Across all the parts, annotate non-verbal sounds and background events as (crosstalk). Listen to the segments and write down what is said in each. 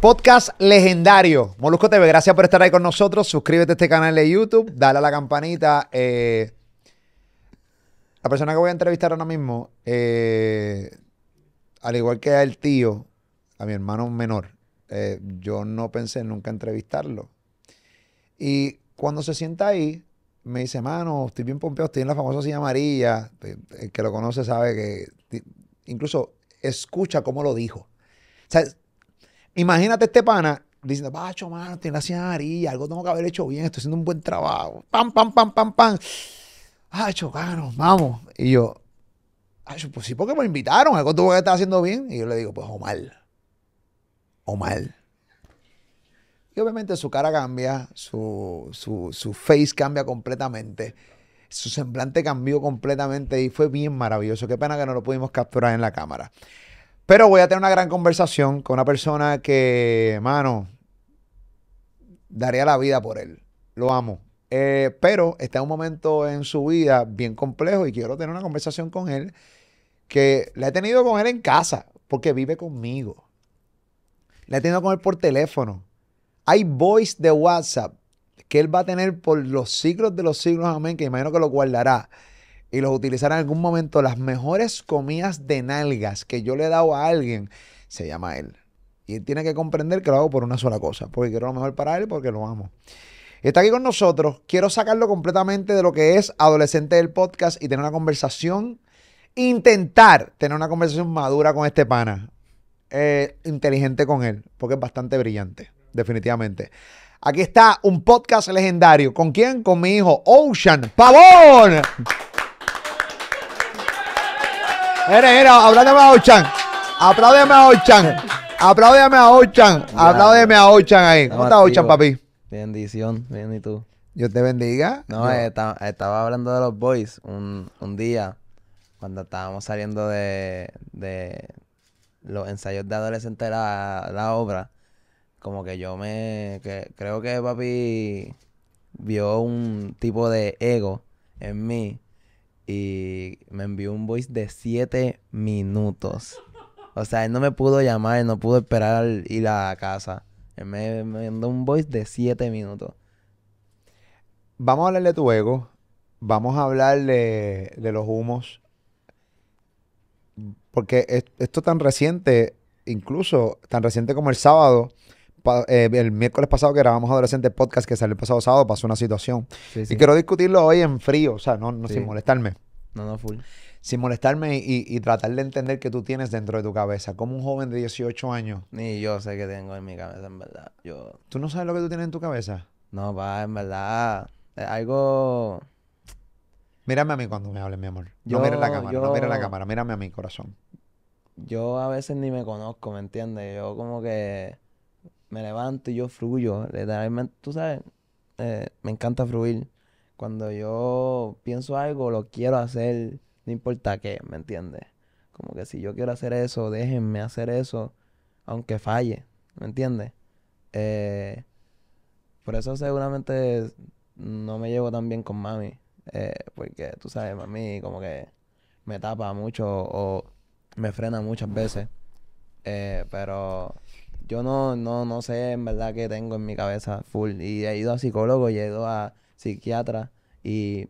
Podcast legendario. Molusco TV, gracias por estar ahí con nosotros. Suscríbete a este canal de YouTube, dale a la campanita. Eh, la persona que voy a entrevistar ahora mismo, eh, al igual que al tío, a mi hermano menor, eh, yo no pensé nunca entrevistarlo. Y cuando se sienta ahí, me dice, mano, estoy bien pompeado, estoy en la famosa silla amarilla. El que lo conoce sabe que incluso escucha cómo lo dijo. O sea, Imagínate este pana diciendo, pacho, mano, estoy en la amarilla, algo tengo que haber hecho bien, estoy haciendo un buen trabajo. Pam, pam, pam, pam, pam. Pacho, caro, vamos. Y yo, pacho, pues sí, porque me invitaron, algo tuvo que estar haciendo bien. Y yo le digo, pues, o mal. O mal. Y obviamente su cara cambia, su, su, su face cambia completamente su semblante cambió completamente y fue bien maravilloso. Qué pena que no lo pudimos capturar en la cámara. Pero voy a tener una gran conversación con una persona que, mano, daría la vida por él. Lo amo. Eh, pero está en un momento en su vida bien complejo y quiero tener una conversación con él que la he tenido con él en casa porque vive conmigo. La he tenido con él por teléfono. Hay voice de WhatsApp que él va a tener por los siglos de los siglos, amén, que imagino que lo guardará y los utilizar en algún momento, las mejores comidas de nalgas que yo le he dado a alguien, se llama él. Y él tiene que comprender que lo hago por una sola cosa, porque quiero lo mejor para él, porque lo amo. Está aquí con nosotros. Quiero sacarlo completamente de lo que es adolescente del podcast y tener una conversación, intentar tener una conversación madura con este pana, eh, inteligente con él, porque es bastante brillante, definitivamente. Aquí está un podcast legendario. ¿Con quién? Con mi hijo Ocean Pavón. Mira, mira, apláudeme a Ochan. Apláudeme a Ochan. Apláudeme a Ochan. Apláudeme a Ochan ahí. ¿Cómo está Ochan, papi? Bendición, bien, ¿y tú? Dios te bendiga. No, estaba, hablando de los boys un, día cuando estábamos saliendo de, los ensayos de adolescente de la, la obra. Como que yo me. Que, creo que papi vio un tipo de ego en mí y me envió un voice de 7 minutos. O sea, él no me pudo llamar, no pudo esperar ir a casa. Él me, envió un voice de 7 minutos. Vamos a hablar de tu ego. Vamos a hablar de, los humos. Porque esto tan reciente, incluso tan reciente como el sábado, eh, el miércoles pasado que grabamos Adolescente Podcast que salió el pasado sábado, pasó una situación. Y quiero discutirlo hoy en frío, o sea, no, no sin molestarme. No, no, full. Sin molestarme y, tratar de entender qué tú tienes dentro de tu cabeza. Como un joven de 18 años. Ni yo sé qué tengo en mi cabeza, en verdad. Yo... ¿Tú no sabes lo que tú tienes en tu cabeza? No, va, en verdad. Algo. Mírame a mí cuando me hables, mi amor. no mires la cámara, no mires la cámara, mírame a mi corazón. Yo a veces ni me conozco, ¿me entiendes? Yo como que me levanto y yo fluyo. Literalmente, tú sabes, eh, me encanta fluir. Cuando yo pienso algo, lo quiero hacer, no importa qué, ¿me entiendes? Como que si yo quiero hacer eso, déjenme hacer eso, aunque falle, ¿me entiendes? Eh, por eso seguramente no me llevo tan bien con mami. Eh, porque tú sabes, mami como que me tapa mucho o me frena muchas veces. pero yo no, no, no sé en verdad qué tengo en mi cabeza full. Y he ido a psicólogo y he ido a psiquiatra y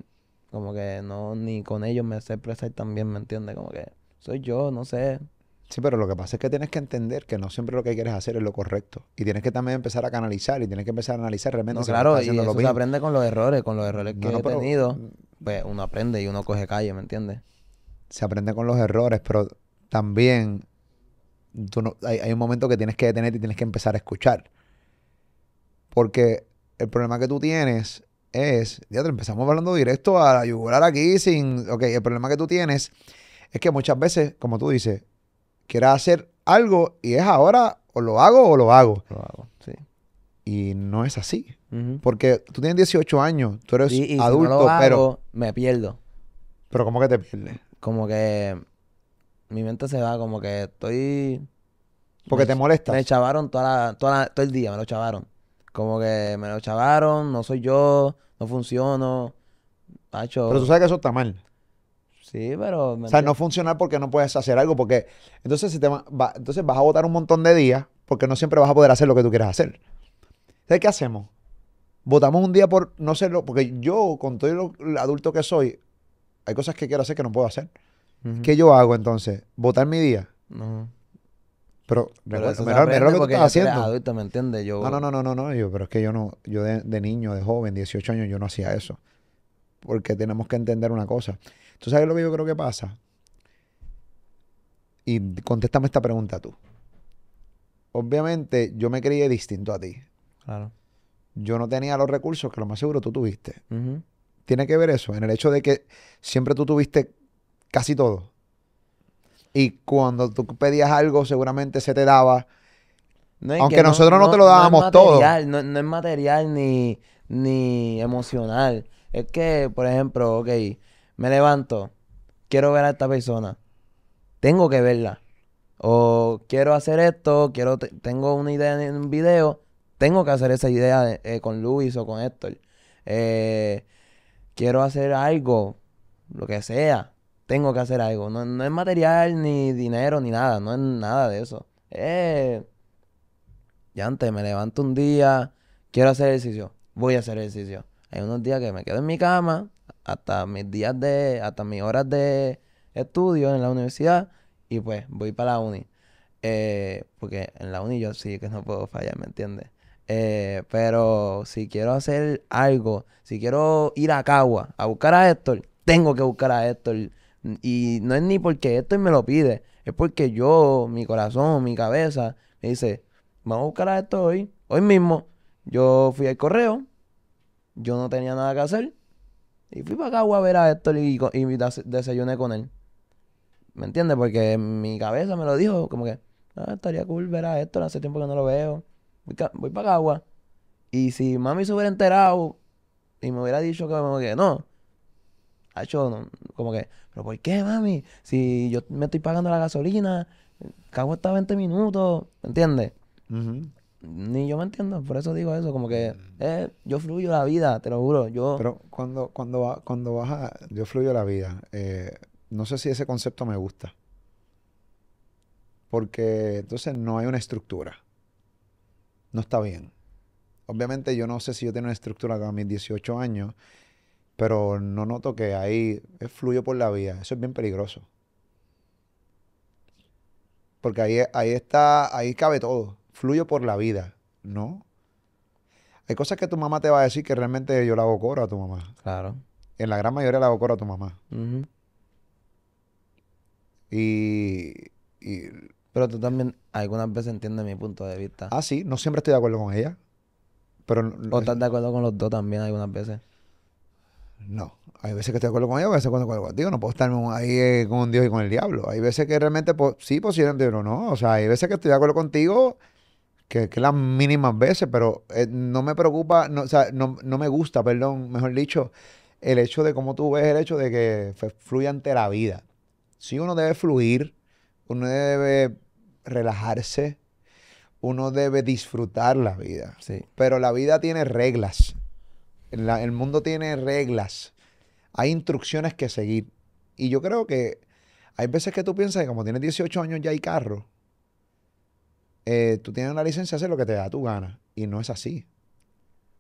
como que no, ni con ellos me sé expresar tan bien, ¿me entiendes? Como que soy yo, no sé. Sí, pero lo que pasa es que tienes que entender que no siempre lo que quieres hacer es lo correcto. Y tienes que también empezar a canalizar y tienes que empezar a analizar realmente. No, claro, y eso se aprende con los errores, con los errores que he tenido. Pues uno aprende y uno coge calle, ¿me entiendes? Se aprende con los errores, pero también hay, un momento que tienes que detenerte y tienes que empezar a escuchar. Porque el problema que tú tienes es, ya te empezamos hablando directo a la yugular aquí sin, ok, el problema que tú tienes es que muchas veces, como tú dices, quieras hacer algo y es ahora o lo hago o lo hago. Lo hago, sí. Y no es así. Porque tú tienes 18 años, tú eres adulto, pero... Me pierdo. Pero ¿cómo que te pierdes? Como que mi mente se va como que estoy... Porque te molesta. Me chavaron toda toda todo el día, me lo chavaron. Como que me lo chavaron, no soy yo, no funciono. Pero tú sabes que eso está mal. Sí, pero... O sea, no funcionar porque no puedes hacer algo, porque entonces, si te entonces vas a votar un montón de días porque no siempre vas a poder hacer lo que tú quieras hacer. ¿Sabes qué hacemos? Votamos un día por no serlo, porque yo, con todo lo adulto que soy, hay cosas que quiero hacer que no puedo hacer. ¿Qué yo hago entonces? ¿Votar mi día? No. Pero, Pero eso mira, mira lo que tú estás eres haciendo. adulto, ¿me entiendes? Yo, No, no, no, no, no, no, yo, pero es que yo no, yo de, de niño, de joven, 18 años, yo no hacía eso. Porque tenemos que entender una cosa. ¿Tú sabes lo que yo creo que pasa? Y contéstame esta pregunta tú. Obviamente, yo me crié distinto a ti. Claro. Yo no tenía los recursos que lo más seguro tú tuviste. ¿Tiene que ver eso? En el hecho de que siempre tú tuviste casi todo. Y cuando tú pedías algo, seguramente se te daba. No, Aunque que nosotros no te lo dábamos todo. material, No, no es material ni, ni emocional. Es que, por ejemplo, ok, me levanto, quiero ver a esta persona, tengo que verla. O quiero hacer esto, quiero te- tengo una idea en un video, tengo que hacer esa idea eh, con Luis o con Héctor. Eh, quiero hacer algo, lo que sea, tengo que hacer algo. No, no es material, ni dinero, ni nada, no es nada de eso. Eh, ya antes me levanto un día, quiero hacer ejercicio, voy a hacer ejercicio. Hay unos días que me quedo en mi cama, hasta mis días de, hasta mis horas de estudio en la universidad, y pues voy para la uni. Eh, porque en la uni yo sí que no puedo fallar, ¿me entiendes? Eh, pero si quiero hacer algo, si quiero ir a Cagua a buscar a Héctor, tengo que buscar a Héctor. Y no es ni porque Héctor me lo pide, es porque yo, mi corazón, mi cabeza, me dice, vamos a buscar a Héctor hoy, hoy mismo. Yo fui al correo, yo no tenía nada que hacer, y fui para Cagua a ver a Héctor y, y des- desayuné con él. ¿Me entiendes? Porque mi cabeza me lo dijo, como que, ah, estaría cool ver a Héctor, hace tiempo que no lo veo. Voy, voy para Cagua. Y si mami se hubiera enterado y me hubiera dicho que, como que no, ha hecho no, como que, pero ¿por qué, mami? Si yo me estoy pagando la gasolina, Cagua está a 20 minutos, ¿me entiendes? Ni yo me entiendo, por eso digo eso, como que eh, yo fluyo la vida, te lo juro, yo... Pero cuando, cuando, va- cuando vas a... Yo fluyo la vida. eh, no sé si ese concepto me gusta. Porque entonces no hay una estructura. No está bien. Obviamente yo no sé si yo tengo una estructura con mis 18 años, pero no noto que ahí es fluyo por la vida. Eso es bien peligroso. Porque ahí, ahí está, ahí cabe todo. Fluyo por la vida, ¿no? Hay cosas que tu mamá te va a decir que realmente yo la hago coro a tu mamá. Claro. En la gran mayoría le hago coro a tu mamá. Ujú. Y, y... Pero tú también algunas veces entiendes mi punto de vista. Ah, sí, no siempre estoy de acuerdo con ella. Pero O estás de acuerdo con los dos también algunas veces. No. Hay veces que estoy de acuerdo con ella, a veces cuando acuerdo contigo. No puedo estar ahí eh, con un Dios y con el diablo. Hay veces que realmente, po- sí, posiblemente, pero no. O sea, hay veces que estoy de acuerdo contigo, que, que las mínimas veces, pero eh, no me preocupa, no, o sea, no, no me gusta, perdón, mejor dicho, el hecho de cómo tú ves el hecho de que fluya ante la vida. Sí, uno debe fluir, uno debe relajarse, uno debe disfrutar la vida. Sí. Pero la vida tiene reglas. El mundo tiene reglas. Hay instrucciones que seguir. Y yo creo que hay veces que tú piensas que como tienes 18 años ya hay carro, eh, tú tienes la licencia de hacer lo que te da tu gana. Y no es así.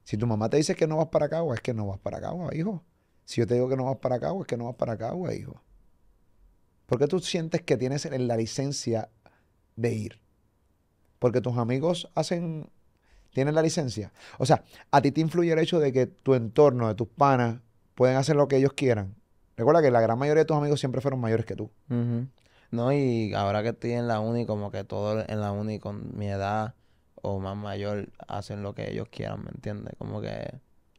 Si tu mamá te dice que no vas para Cagua, es que no vas para Cagua, hijo. Si yo te digo que no vas para Cagua, es que no vas para Cagua, hijo. ¿Por qué tú sientes que tienes la licencia de ir? Porque tus amigos hacen, tienen la licencia. O sea, a ti te influye el hecho de que tu entorno, de tus panas, pueden hacer lo que ellos quieran. Recuerda que la gran mayoría de tus amigos siempre fueron mayores que tú. No, y ahora que estoy en la uni, como que todos en la uni con mi edad o más mayor hacen lo que ellos quieran, ¿me entiendes? Como que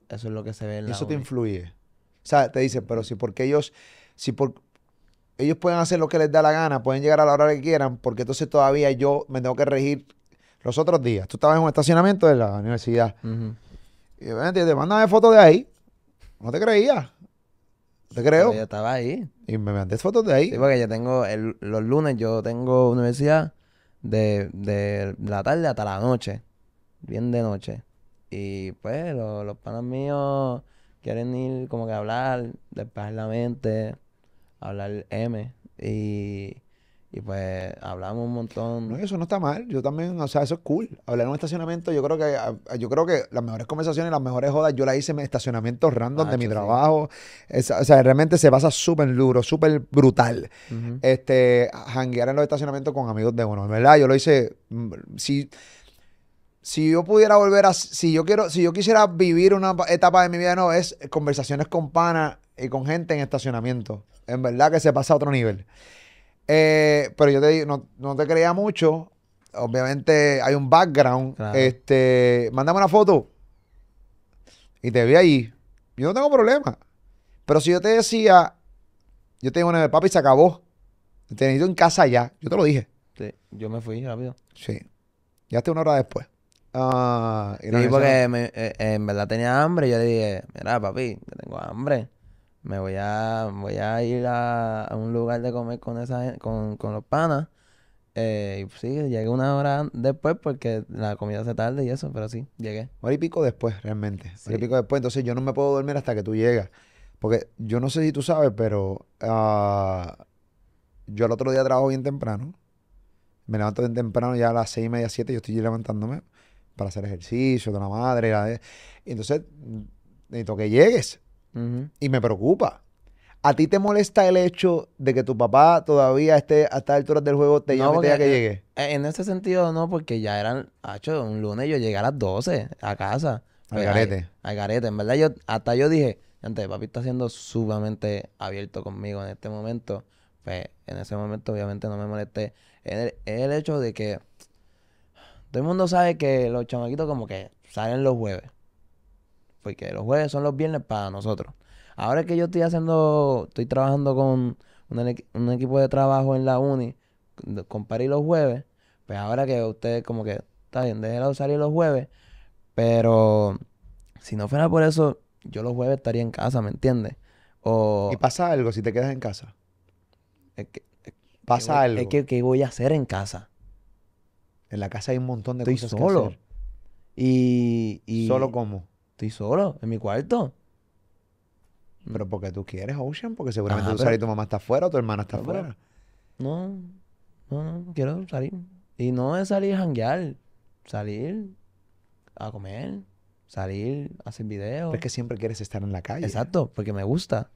eso es lo que se ve en la eso te influye. O sea, te dicen, pero si porque ellos, si por ellos pueden hacer lo que les da la gana, pueden llegar a la hora que quieran, porque entonces todavía yo me tengo que regir los otros días. Tú estabas en un estacionamiento de la universidad. Y obviamente te mandan fotos de ahí. No te creía. No te creo. Pero yo estaba ahí. Y me mandé fotos de ahí. Sí, porque yo tengo, el- los lunes yo tengo universidad de, de la tarde hasta la noche, bien de noche. Y pues lo- los panas míos quieren ir como que a hablar, despejar la mente, hablar M. Y, Y pues hablamos un montón. No, eso no está mal. Yo también, o sea, eso es cool. Hablar en un estacionamiento, yo creo que ah, yo creo que las mejores conversaciones, las mejores jodas, yo las hice en estacionamientos random de mi Macho, sí. trabajo. Es- o sea, realmente se pasa súper duro, súper brutal. Ujú. Este, janguear en los estacionamientos con amigos de uno. En verdad, yo lo hice. mm, Si, si yo pudiera volver a. Si yo quiero, si yo quisiera vivir una pa- etapa de mi vida, no, es conversaciones con pana y con gente en estacionamiento. En verdad que se pasa a otro nivel. Eh, pero yo te digo, no, no te creía mucho. Obviamente hay un background. Claro. Este, mándame una foto. Y te vi ahí. Yo no tengo problema. Pero si yo te decía, yo te digo, bueno, papi, se acabó. Te necesito en casa ya. Yo te lo dije. Sí, yo me fui rápido. Sí. Ya una hora después. Ah, y Sí, porque me- eh, en verdad tenía hambre. y Yo le dije, mira, papi, yo tengo hambre. Me voy a, voy a ir a, a un lugar de comer con esa con, con los panas. Eh, y pues sí, llegué una hora después porque la comida se tarda y eso, pero sí, llegué. Hora y pico después, realmente. Hora y Sí. pico después. Entonces yo no me puedo dormir hasta que tú llegas. Porque yo no sé si tú sabes, pero ah, yo el otro día trabajo bien temprano. Me levanto bien temprano, ya a las seis y media, siete, yo estoy levantándome para hacer ejercicio de la madre. la de- Y entonces necesito que llegues. Y me preocupa. ¿A ti te molesta el hecho de que tu papá todavía esté a estas alturas del juego, te No, llame porque, que llegue? Eh, En ese sentido no, porque ya eran, hacho, un lunes yo llegué a las 12 a casa. Al Pues, garete. Al garete. En verdad, yo, hasta yo dije, antes, papi está siendo sumamente abierto conmigo en este momento. Pues en ese momento, obviamente, no me molesté. Es el, es el hecho de que todo el mundo sabe que los chamaquitos, como que salen los jueves. Porque los jueves son los viernes para nosotros. Ahora que yo estoy haciendo, estoy trabajando con un, equi- un equipo de trabajo en la uni, con los jueves, pues ahora que ustedes como que, está bien, déjenlo salir los jueves, pero si no fuera por eso, yo los jueves estaría en casa, ¿me entiendes? O ¿Y pasa algo si te quedas en casa? es que, es que ¿Pasa algo? Es que, ¿qué voy a hacer en casa? En la casa hay un montón de Estoy cosas solo. que hacer. Y, y ¿Solo cómo? Estoy solo en mi cuarto. Pero porque tú quieres, Ocean, porque seguramente Ajá, tú pero- sales y tu mamá está afuera o tu hermana está afuera. No, no, no, quiero salir. Y no es salir a janguear, salir a comer, salir a hacer videos. Pero es que siempre quieres estar en la calle. Exacto, porque me gusta.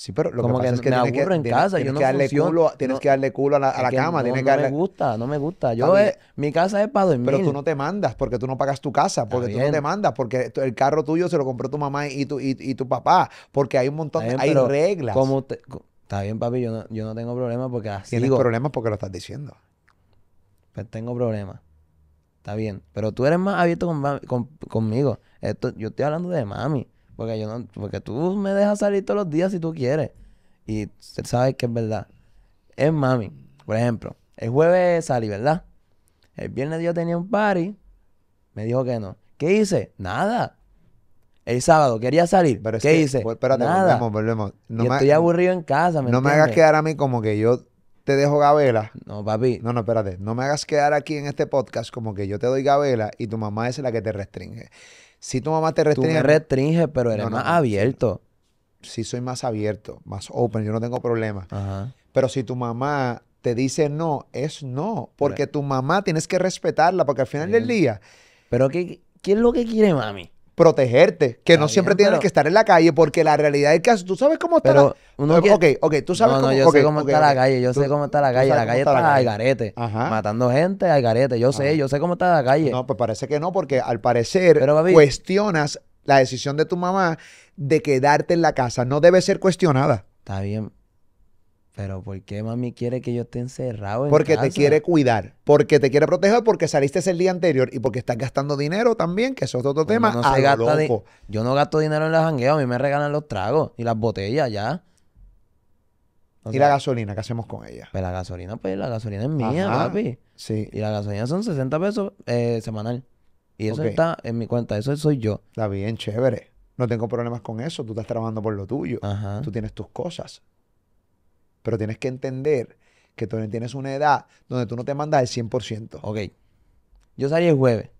Sí, pero lo Como que pasa que es que me tienes que, aburro en tienes- casa, tienes yo no que darle funciono- culo, tienes no- que darle culo a la, a la cama, no, tienes no que darle... me gusta, no me gusta. Yo, mi casa es para dormir. Pero tú no te mandas porque tú no pagas tu casa, porque tú no te mandas, porque el carro tuyo se lo compró tu mamá y tu, y, y tu papá, porque hay un montón de... Hay reglas. Como co- está bien, papi, yo no, yo no tengo problema porque así Tienes digo, problemas porque lo estás diciendo. pues tengo problemas. Está bien, pero tú eres más abierto con con- conmigo. Esto, yo estoy hablando de mami, porque yo no, porque tú me dejas salir todos los días si tú quieres. Y usted sabe que es verdad. Es mami. Por ejemplo, el jueves salí, ¿verdad? El viernes yo tenía un party, me dijo que no. ¿Qué hice? Nada. El sábado quería salir. Pero ¿Qué que, hice? vol- espérate, Nada. volvemos, volvemos. No, me, estoy aburrido en casa, ¿me no me hagas quedar a mí como que yo te dejo gabela. No, papi. No, no, espérate. No me hagas quedar aquí en este podcast como que yo te doy gabela y tu mamá es la que te restringe. Si tu mamá te Tú restringe, me restringes, pero eres No, no, más abierto. sí soy más abierto, más open, yo no tengo problema. Ajá. Pero si tu mamá te dice no, es no. Porque tu mamá tienes que respetarla, porque al final del día, Pero ¿qué, qué es lo que quiere mami? Protegerte, que Está no siempre bien, tienes pero- que estar en la calle, porque la realidad del caso, tú sabes cómo está Pero la- uno Ok, ok, tú sabes no, no, cómo, yo sé cómo está la calle, yo Tú- sé cómo está la calle. La calle está la al garete. Ajá. Matando gente al garete. Yo sé, yo sé cómo está la calle. No, pues parece que no, porque al parecer Pero, papi- cuestionas la decisión de tu mamá de quedarte en la casa. No debe ser cuestionada. Está bien. Pero ¿por qué mami quiere que yo esté encerrado en Porque te casa? quiere cuidar, porque te quiere proteger, porque saliste el día anterior y porque estás gastando dinero también, que eso es otro Uno tema. no se gasta loco. Yo no gasto dinero en los jangueos. A mí me regalan los tragos y las botellas ya. O Y la gasolina, ¿qué hacemos con ella? Pues la gasolina, pues la gasolina es mía, Ajá. papi. Sí, Y la gasolina son 60 pesos eh, semanal. Y eso está en mi cuenta. Eso soy yo. está bien, chévere. No tengo problemas con eso. Tú estás trabajando por lo tuyo. Ajá. Tú tienes tus cosas. Pero tienes que entender que tú tienes una edad donde tú no te mandas el 100%. Ok. Yo salí el jueves.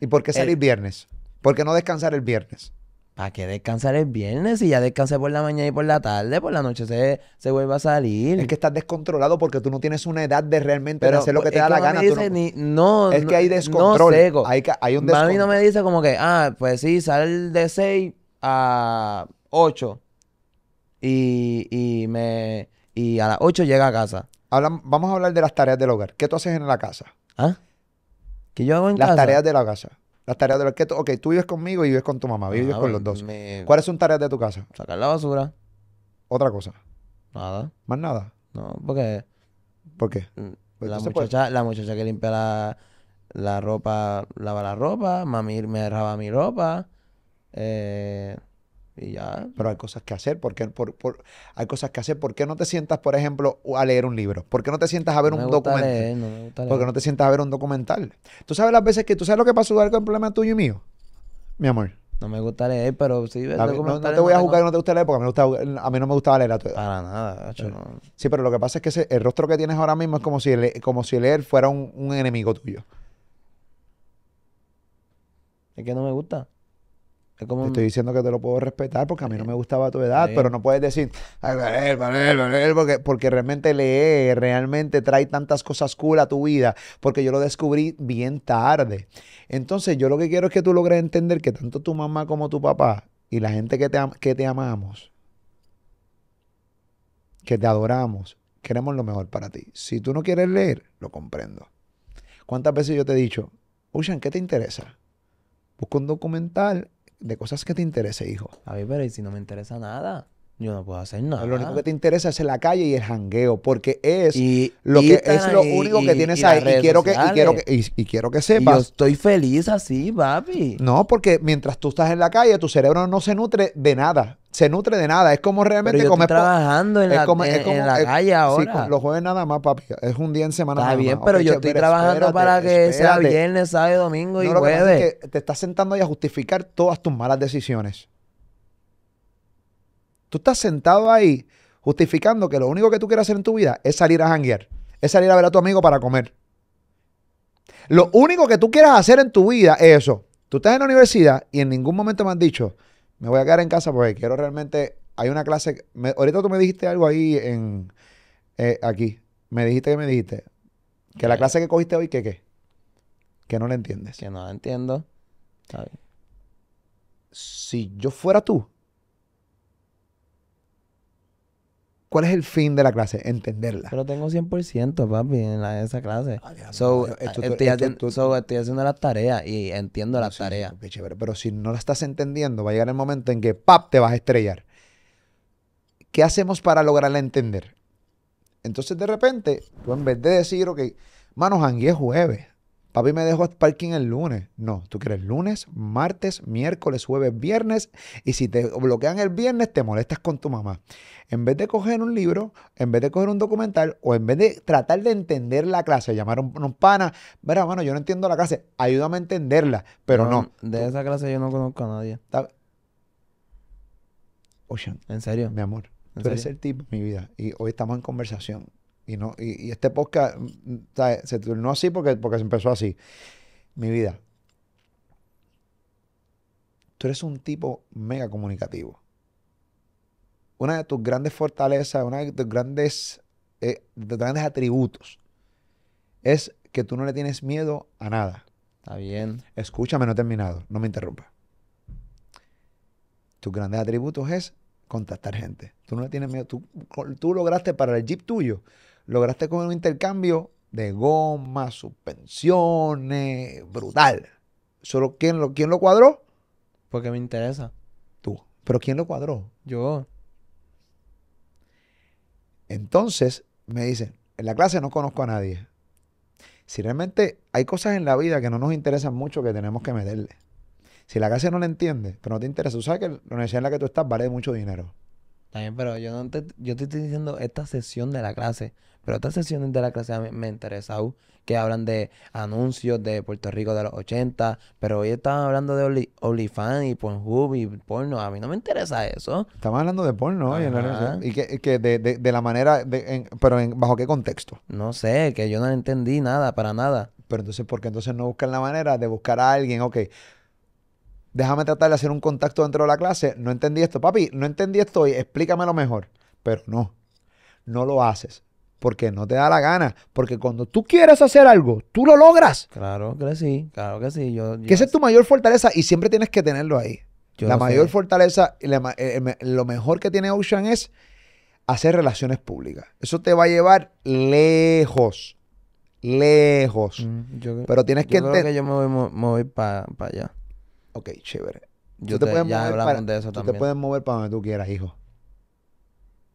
¿Y por qué salir El- viernes? ¿Por qué no descansar el viernes? ¿Para qué descansar el viernes? Si ya descansé por la mañana y por la tarde, por la noche se, se vuelve a salir. Es que estás descontrolado porque tú no tienes una edad de realmente de hacer lo que te da la no me gana. tú dice no- ni- no, es no- que hay no descontrol. sé, co- hay, un Mami descontrol. no me dice como que, ah, pues sí, sal de 6 a 8 y, y me y a las 8 llega a casa. Vamos a hablar de las tareas del hogar. ¿Qué tú haces en la casa? ¿Ah? ¿Qué yo hago en Las casa? tareas de la casa. Las tareas de la casa. Ok, tú vives conmigo y vives con tu mamá. Vives Ah, con los dos. me- ¿Cuáles son tareas de tu casa? Sacar la basura. Otra cosa. Nada. Más nada. No, porque ¿Por qué? mm, Pues la muchacha, la muchacha que limpia la, la ropa, lava la ropa, mami me lava mi ropa, eh, y ya. Pero hay cosas que hacer. ¿Por qué? Por, por- hay cosas que hacer. ¿Por qué no te sientas, por ejemplo, a leer un libro? ¿Por qué no te sientas a ver No un documental? leer, no me gusta Porque leer. no te sientas a ver un documental. ¿Tú sabes las veces que tú sabes lo que pasó con el problema tuyo y mío? Mi amor. No me gusta leer, pero sí ver A mí- no, no te voy a juzgar que no te gusta leer porque a mí, gusta- a mí no me gustaba leer a tu edad. Para nada, gacho, no. Sí, pero lo que pasa es que ese- el rostro que tienes ahora mismo es como si, le- como si leer fuera un, un enemigo tuyo. Es que no me gusta. Como Te estoy diciendo que te lo puedo respetar porque a mí no me gustaba tu edad, Sí. pero no puedes decir, leer, leer, va a leer", porque, porque realmente leer realmente trae tantas cosas cool a tu vida, porque yo lo descubrí bien tarde. Entonces, yo lo que quiero es que tú logres entender que tanto tu mamá como tu papá y la gente que te, que te amamos, que te adoramos, queremos lo mejor para ti. Si tú no quieres leer, lo comprendo. ¿Cuántas veces yo te he dicho, Ushan, ¿qué te interesa? Busca un documental de cosas que te interese, hijo. A ver, pero ¿y si no me interesa nada? Yo no puedo hacer nada. Lo único que te interesa es la calle y el jangueo, porque es Y lo que es lo único que tienes y ahí. Y quiero, que, y, quiero que, y, y quiero que Y yo sepas. estoy feliz así, papi. No, porque mientras tú estás en la calle, tu cerebro no se nutre de nada. Se nutre de nada. Es como Pero realmente yo estoy trabajando en es la, como- es en- como- en la es- calle Sí, ahora. con- los jueves nada más, papi. Es un día en semana Está nada bien, más. pero yo estoy pero trabajando espérate, para que sea viernes, sábado, domingo y No, lo que pasa jueves. es que te estás sentando ahí a justificar todas tus malas decisiones. Tú estás sentado ahí justificando que lo único que tú quieres hacer en tu vida es salir a janguear, es salir a ver a tu amigo para comer. Lo único que tú quieres hacer en tu vida es eso. Tú estás en la universidad y en ningún momento me has dicho, me voy a quedar en casa porque quiero realmente, hay una clase, me- ahorita tú me dijiste algo ahí en, eh, aquí, me dijiste que me dijiste, que la ¿Qué? clase que cogiste hoy, que qué, que no la entiendes. Que no la entiendo. Está bien. si yo fuera tú, ¿cuál es el fin de la clase? Entenderla. Pero tengo 100%, papi, en la, esa clase. Ah, So, esto- esto- estoy, esto- haciendo, tú- so, estoy haciendo las tareas y entiendo las Sí, tareas. ok, chévere, Pero si no la estás entendiendo, va a llegar el momento en que ¡pap! te vas a estrellar. ¿Qué hacemos para lograrla entender? Entonces, de repente, tú en vez de decir, ok, mano, jangué jueves. Papi me dejó parking el lunes. No, tú quieres lunes, martes, miércoles, jueves, viernes. Y si te bloquean el viernes, te molestas con tu mamá. En vez de coger un libro, en vez de coger un documental, o en vez de tratar de entender la clase, llamar a un, un pana, mira, mano, yo no entiendo la clase, ayúdame a entenderla. Pero no. De esa clase yo no conozco a nadie. Ocean, En serio. mi amor, ¿En tú eres el tipo, mi vida, y hoy estamos en conversación. Y no y, y este podcast mm, ¿sabes? se turnó así porque, porque se empezó así. Mi vida, tú eres un tipo mega comunicativo. Una de tus grandes fortalezas, una de tus grandes, eh, de tus grandes atributos es que tú no le tienes miedo a nada. Está bien. Escúchame, no he terminado, no me interrumpa. Tus grandes atributos es contactar gente. Tú no le tienes miedo. Tú, tú lograste para el Jeep tuyo, lograste con un intercambio de goma, suspensiones, brutal. Solo ¿quién lo, quién lo cuadró? Porque me interesa. Tú. Pero ¿quién lo cuadró? Yo. Entonces me dicen, en la clase no conozco a nadie. Si realmente hay cosas en la vida que no nos interesan mucho que tenemos que meterle. Si la clase no la entiende, pero no te interesa, tú sabes que la universidad en la que tú estás vale mucho dinero. Bien, pero yo no te, yo te estoy diciendo esta sesión de la clase. Pero estas sesiones de la clase a mí me interesan. Que hablan de anuncios de Puerto Rico de los 80. Pero hoy estaban hablando de Only- OnlyFans y Pornhub y porno. A mí no me interesa eso. Estamos hablando de porno hoy en la. Y que, que de, de- de la manera, de- en- pero en, bajo qué contexto. No sé, que yo no entendí nada, para nada. Pero entonces, ¿por qué entonces no buscan la manera de buscar a alguien? Ok, déjame tratar de hacer un contacto dentro de la clase. No entendí esto. Papi, no entendí esto hoy, explícamelo mejor. Pero no, no lo haces. Porque no te da la gana. Porque cuando tú quieres hacer algo, tú lo logras. Claro que sí, claro que sí. Yo, Que esa es tu mayor fortaleza y siempre tienes que tenerlo ahí. yo la mayor sé. fortaleza, la eh, lo mejor que tiene Ocean es hacer relaciones públicas. Eso te va a llevar lejos. Lejos. Mm, yo, Pero tienes yo que creo entender. que yo me voy, mo- me voy para allá. Ok, chévere. Yo Tú te, puedes ya mover hablamos para- de eso tú también. te puedes mover para donde tú quieras, hijo.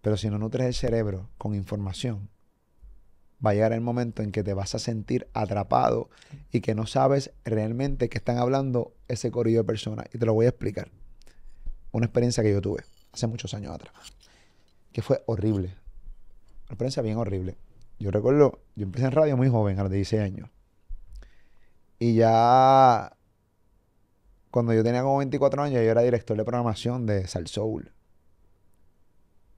Pero si no nutres el cerebro con información, va a llegar el momento en que te vas a sentir atrapado y que no sabes realmente qué están hablando ese corillo de personas. Y te lo voy a explicar. Una experiencia que yo tuve hace muchos años atrás, que fue horrible. Una experiencia bien horrible. Yo recuerdo, yo empecé en radio muy joven, a los 16 años. Y ya cuando yo tenía como 24 años, yo era director de programación de Sal Soul.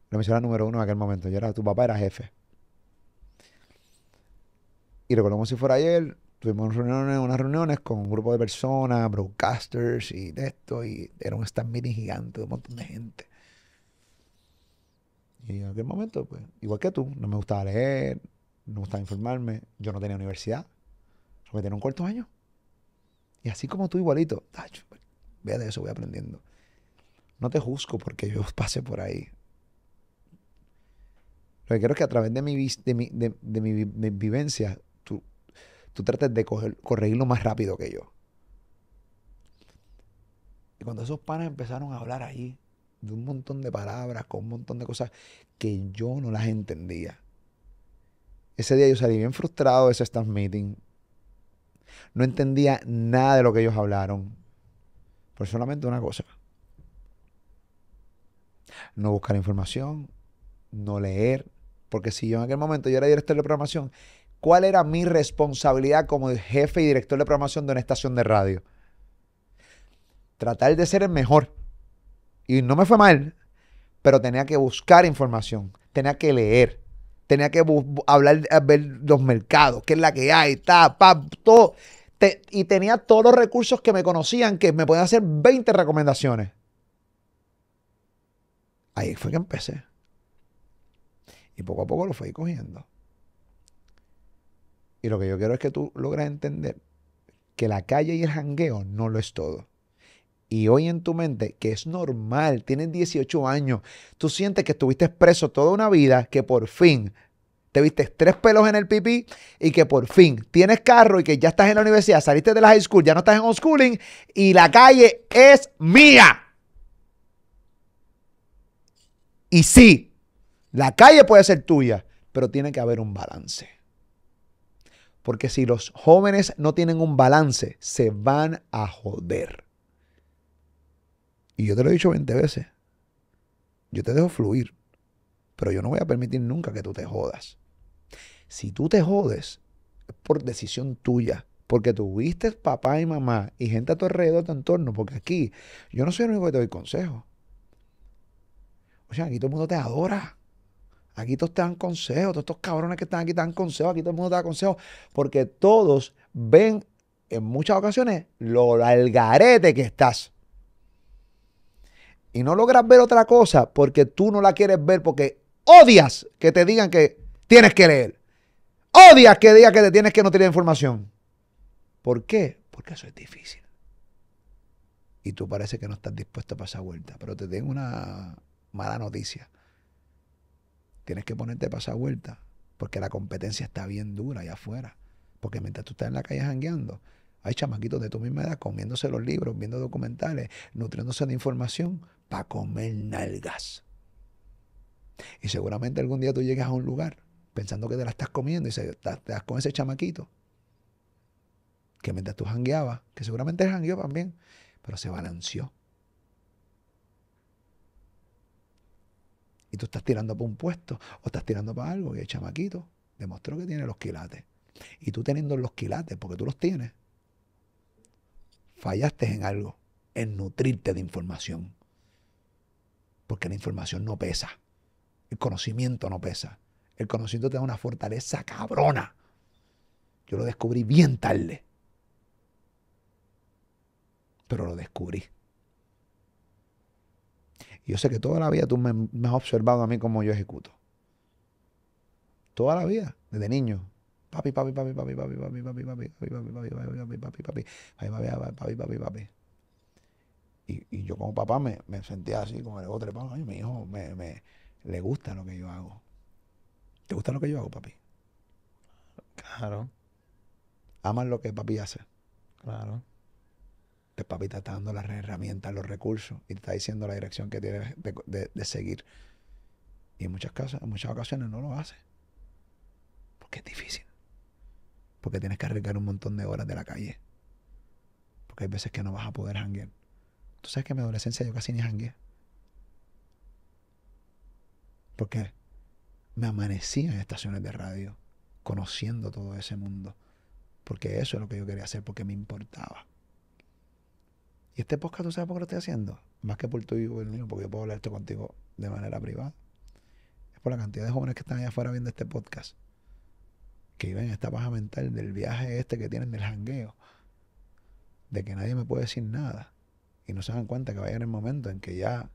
La emisora número uno en aquel momento. Yo era, tu papá era jefe. Y recuerdo como si fuera ayer, tuvimos reuniones, unas reuniones con un grupo de personas, broadcasters y de esto, y era un staff meeting gigante un montón de gente. Y en aquel momento, pues, igual que tú, no me gustaba leer, no me gustaba informarme, yo no tenía universidad, solo tenía un cuarto año. Y así como tú, igualito, tacho, vea de eso, voy aprendiendo. No te juzgo porque yo (laughs) pasé por ahí. Lo que quiero es que a través de mi, de mi, de, mi vi- mi vivencia, tú, tú trates de corregirlo más rápido que yo. Y cuando esos panas empezaron a hablar ahí de un montón de palabras, con un montón de cosas que yo no las entendía. Ese día yo salí bien frustrado de ese staff meeting. No entendía nada de lo que ellos hablaron. Por solamente una cosa. No buscar información, no leer. Porque si yo en aquel momento yo era director de programación, ¿cuál era mi responsabilidad como jefe y director de programación de una estación de radio? Tratar de ser el mejor. Y no me fue mal, pero tenía que buscar información, tenía que leer, tenía que hablar, eh, ver los mercados, qué es la que hay, ta, pa, todo. Y tenía todos los recursos que me conocían, que me podían hacer 20 recomendaciones. Ahí fue que empecé. Y poco a poco lo fui cogiendo. Y lo que yo quiero es que tú logres entender que la calle y el jangueo no lo es todo. Y hoy en tu mente, que es normal, tienes 18 años, tú sientes que estuviste preso toda una vida, que por fin te viste tres pelos en el pipí y que por fin tienes carro y que ya estás en la universidad, saliste de la high school, ya no estás en homeschooling y la calle es mía. Y sí, la calle puede ser tuya, pero tiene que haber un balance. Porque si los jóvenes no tienen un balance, se van a joder. Yo te lo he dicho 20 veces. Yo te dejo fluir, pero yo no voy a permitir nunca que tú te jodas. Si tú te jodes, es por decisión tuya. Porque tuviste papá y mamá y gente a tu alrededor, a tu entorno. Porque aquí, yo no soy el único que te doy consejos. O sea, aquí todo el mundo te adora. Aquí todos te dan consejos. Todos estos cabrones que están aquí te dan consejos. Aquí todo el mundo te da consejos. Porque todos ven en muchas ocasiones lo algarete que estás. Y no logras ver otra cosa porque tú no la quieres ver porque odias que te digan que tienes que leer. Odias que digan que te tienes que nutrir información. ¿Por qué? Porque eso es difícil. Y tú parece que no estás dispuesto a pasar vuelta. Pero te tengo una mala noticia. Tienes que ponerte a pasar vuelta. Porque la competencia está bien dura allá afuera. Porque mientras tú estás en la calle jangueando, hay chamaquitos de tu misma edad comiéndose los libros, viendo documentales, nutriéndose de información para comer nalgas. Y seguramente algún día tú llegas a un lugar pensando que te la estás comiendo y se, te, te das con ese chamaquito que mientras tú jangueabas, que seguramente jangueó también, pero se balanceó. Y tú estás tirando para un puesto o estás tirando para algo y el chamaquito demostró que tiene los quilates. Y tú teniendo los quilates, porque tú los tienes, fallaste en algo, en nutrirte de información. Porque la información no pesa. El conocimiento no pesa. El conocimiento te da una fortaleza cabrona. Yo lo descubrí bien tarde. pero lo descubrí. Yo sé que toda la vida tú me, has observado a mí como yo ejecuto. Toda la vida, desde niño. Papi, papi, papi, papi, papi, papi, papi, papi, papi, papi, papi, papi, papi, papi, papi, papi, papi, papi, papi, Y, y yo como papá me, me sentía así, como el otro, ay, mi hijo me, me, le gusta lo que yo hago. ¿Te gusta lo que yo hago, papi? Claro, ¿Amas lo que papi hace? claro. Pues papi te está dando las herramientas, los recursos y te está diciendo la dirección que tienes de, de- de seguir. Y en muchas, casas, en muchas ocasiones no lo hace. Porque es difícil. Porque tienes que arriesgar un montón de horas de la calle. Porque hay veces que no vas a poder janguear. Tú sabes que en mi adolescencia yo casi ni jangueé. Porque me amanecía en estaciones de radio, conociendo todo ese mundo. Porque eso es lo que yo quería hacer, porque me importaba. Y este podcast, ¿tú sabes por qué lo estoy haciendo? Más que por tu y el mío, porque yo puedo hablar esto contigo de manera privada. Es por la cantidad de jóvenes que están allá afuera viendo este podcast. Que viven esta paja mental del viaje este que tienen del jangueo. De que nadie me puede decir nada. Y no se dan cuenta que va a llegar el momento en que ya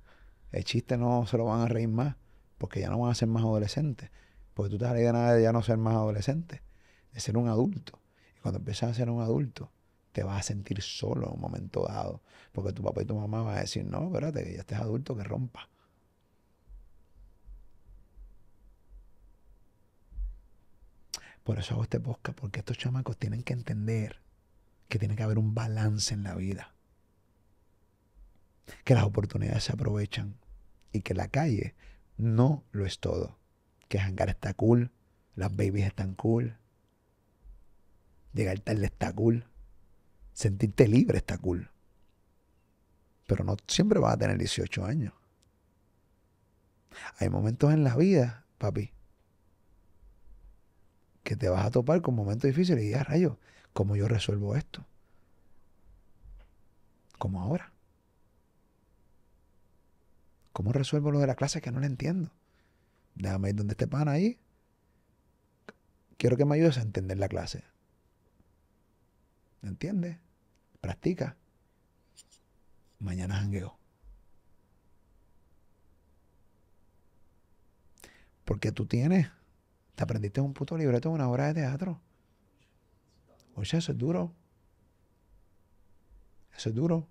el chiste no se lo van a reír más. Porque ya no van a ser más adolescentes. Porque tú te das la idea de ya no ser más adolescente. De ser un adulto. Y cuando empiezas a ser un adulto, te vas a sentir solo en un momento dado. Porque tu papá y tu mamá van a decir, no, espérate, que ya estés adulto, que rompa. Por eso hago este podcast, porque estos chamacos tienen que entender que tiene que haber un balance en la vida. Que las oportunidades se aprovechan y que la calle no lo es todo. Que jangar está cool, las babies están cool, llegar tarde está cool, sentirte libre está cool. Pero no siempre vas a tener 18 años. Hay momentos en la vida, papi, que te vas a topar con momentos difíciles y digas, rayo, ¿cómo yo resuelvo esto? Como ahora. ¿Cómo resuelvo lo de la clase que no le entiendo? Déjame ir donde esté pana ahí. Quiero que me ayudes a entender la clase. ¿Me entiendes? Practica. Mañana jangueo. Porque tú tienes, te aprendiste un puto libreto de una obra de teatro. Oye, eso es duro. Eso es duro.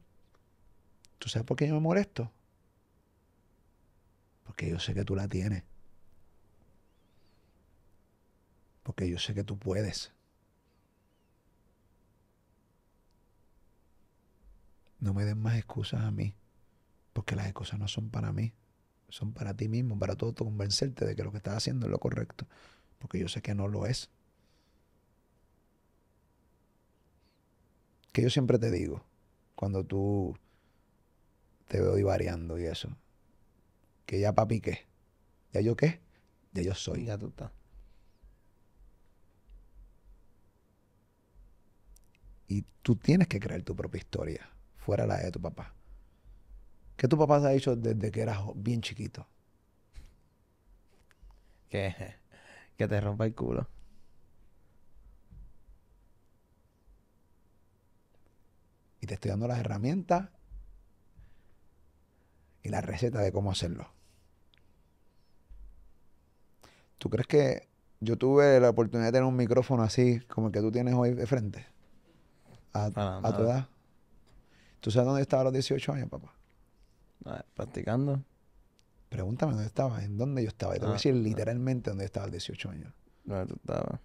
¿Tú sabes por qué yo me molesto? Porque yo sé que tú la tienes. Porque yo sé que tú puedes. No me den más excusas a mí. Porque las excusas no son para mí. Son para ti mismo, para todo convencerte de que lo que estás haciendo es lo correcto. Porque yo sé que no lo es. Que yo siempre te digo, cuando tú te veo divariando y eso, que ya papi qué, ya yo qué, ya yo soy. Ya tú estás. Y tú tienes que crear tu propia historia, fuera la de tu papá. ¿Qué tu papá te ha dicho desde que eras bien chiquito? Que, que te rompa el culo. Y te estoy dando las herramientas y la receta de cómo hacerlo. ¿Tú crees que yo tuve la oportunidad de tener un micrófono así como el que tú tienes hoy de frente? A, Para a tu edad. ¿Tú sabes dónde estaba a los 18 años, papá? Ah, Practicando. Pregúntame dónde estaba, en dónde yo estaba. Y te voy a Ah, decir ah. literalmente dónde estaba a los 18 años. No, tú estabas.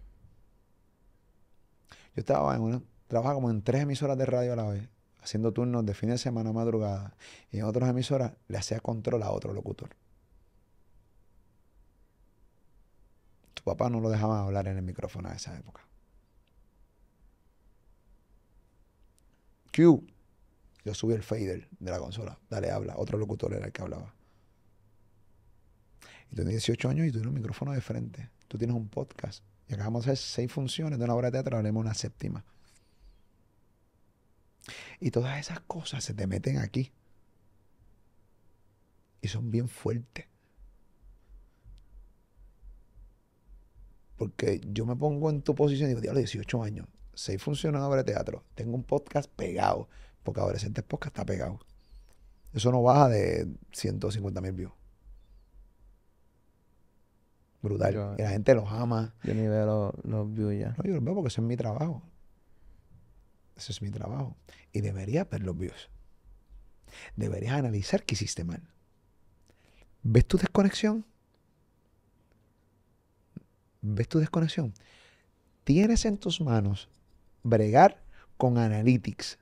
Yo estaba en una, trabajaba como en tres emisoras de radio a la vez, haciendo turnos de fin de semana madrugada. Y en otras emisoras le hacía control a otro locutor. Papá no lo dejaba hablar en el micrófono a esa época. Q. Yo subí el fader de la consola. Dale, habla. Otro locutor era el que hablaba. Y tú tienes 18 años y tú tienes un micrófono de frente. Tú tienes un podcast. Y acabamos de hacer seis funciones de una obra de teatro, haremos una séptima. Y todas esas cosas se te meten aquí. Y son bien fuertes. Porque yo me pongo en tu posición y digo, diablo, 18 años, seis funciones de teatro, tengo un podcast pegado, Porque Adolescentes Podcast está pegado. Eso no baja de 150 mil views. Brutal. Yo- y la gente los ama. Yo ni veo los, los views ya. No, yo los veo porque ese es mi trabajo. Ese es mi trabajo. Y deberías ver los views. Deberías analizar qué hiciste mal. ¿Ves tu desconexión? ¿Ves tu desconexión? Tienes en tus manos bregar con analytics,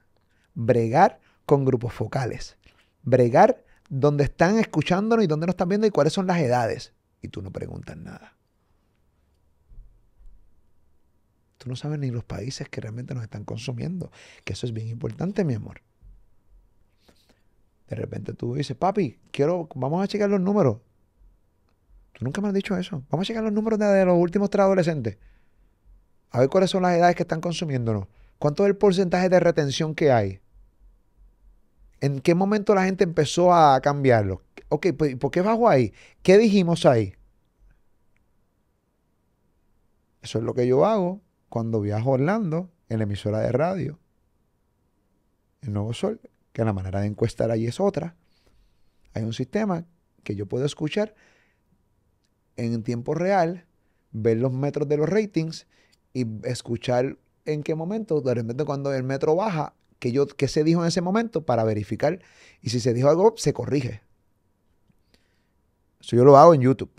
bregar con grupos focales, bregar donde están escuchándonos y dónde nos están viendo y cuáles son las edades. Y tú no preguntas nada. Tú no sabes ni los países que realmente nos están consumiendo. Que eso es bien importante, mi amor. De repente tú dices, papi, quiero, vamos a checar los números. Tú nunca me has dicho eso. Vamos a checar los números de, los últimos tres adolescentes. A ver cuáles son las edades que están consumiéndonos. ¿Cuánto es el porcentaje de retención que hay? ¿En qué momento la gente empezó a cambiarlo? Ok, pues, ¿y ¿por qué bajo ahí? ¿Qué dijimos ahí? Eso es lo que yo hago cuando viajo a Orlando en la emisora de radio, el Nuevo Sol, que la manera de encuestar ahí es otra. Hay un sistema que yo puedo escuchar en tiempo real, ver los metros de los ratings y escuchar en qué momento, de repente cuando el metro baja, que yo, qué se dijo en ese momento para verificar. Y si se dijo algo, se corrige. Eso yo lo hago en YouTube.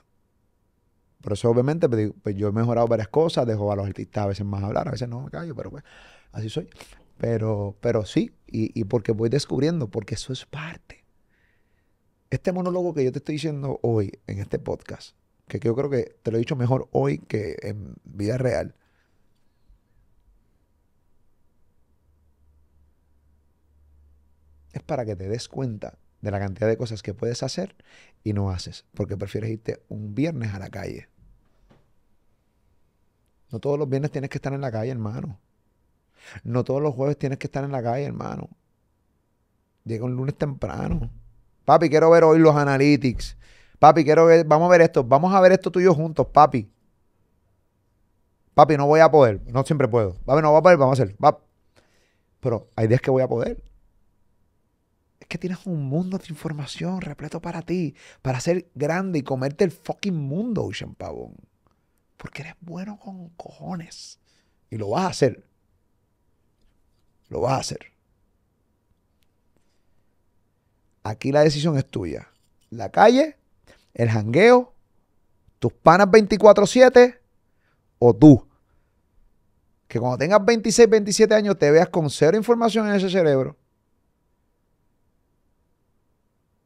Por eso, obviamente, pues, pues yo he mejorado varias cosas, dejo a los artistas a veces más hablar, a veces no me callo, pero pues así soy. Pero, pero sí, y, y porque voy descubriendo, porque eso es parte. Este monólogo que yo te estoy diciendo hoy en este podcast, que yo creo que te lo he dicho mejor hoy que en vida real. Es para que te des cuenta de la cantidad de cosas que puedes hacer y no haces, porque prefieres irte un viernes a la calle. No todos los viernes tienes que estar en la calle, hermano. No todos los jueves tienes que estar en la calle, hermano. Llega un lunes temprano. Papi, quiero ver hoy los analytics. Papi, quiero ver, vamos a ver esto. Vamos a ver esto tú y yo juntos, papi. Papi, no voy a poder. No siempre puedo. Papi, no voy a poder, vamos a hacer. Va. Pero hay días que voy a poder. Es que tienes un mundo de información repleto para ti. Para ser grande y comerte el fucking mundo, Ocean Pavón. Porque eres bueno con cojones. Y lo vas a hacer. Lo vas a hacer. Aquí la decisión es tuya. La calle, el jangueo, tus panas 24-7 o tú. Que cuando tengas 26, 27 años te veas con cero información en ese cerebro.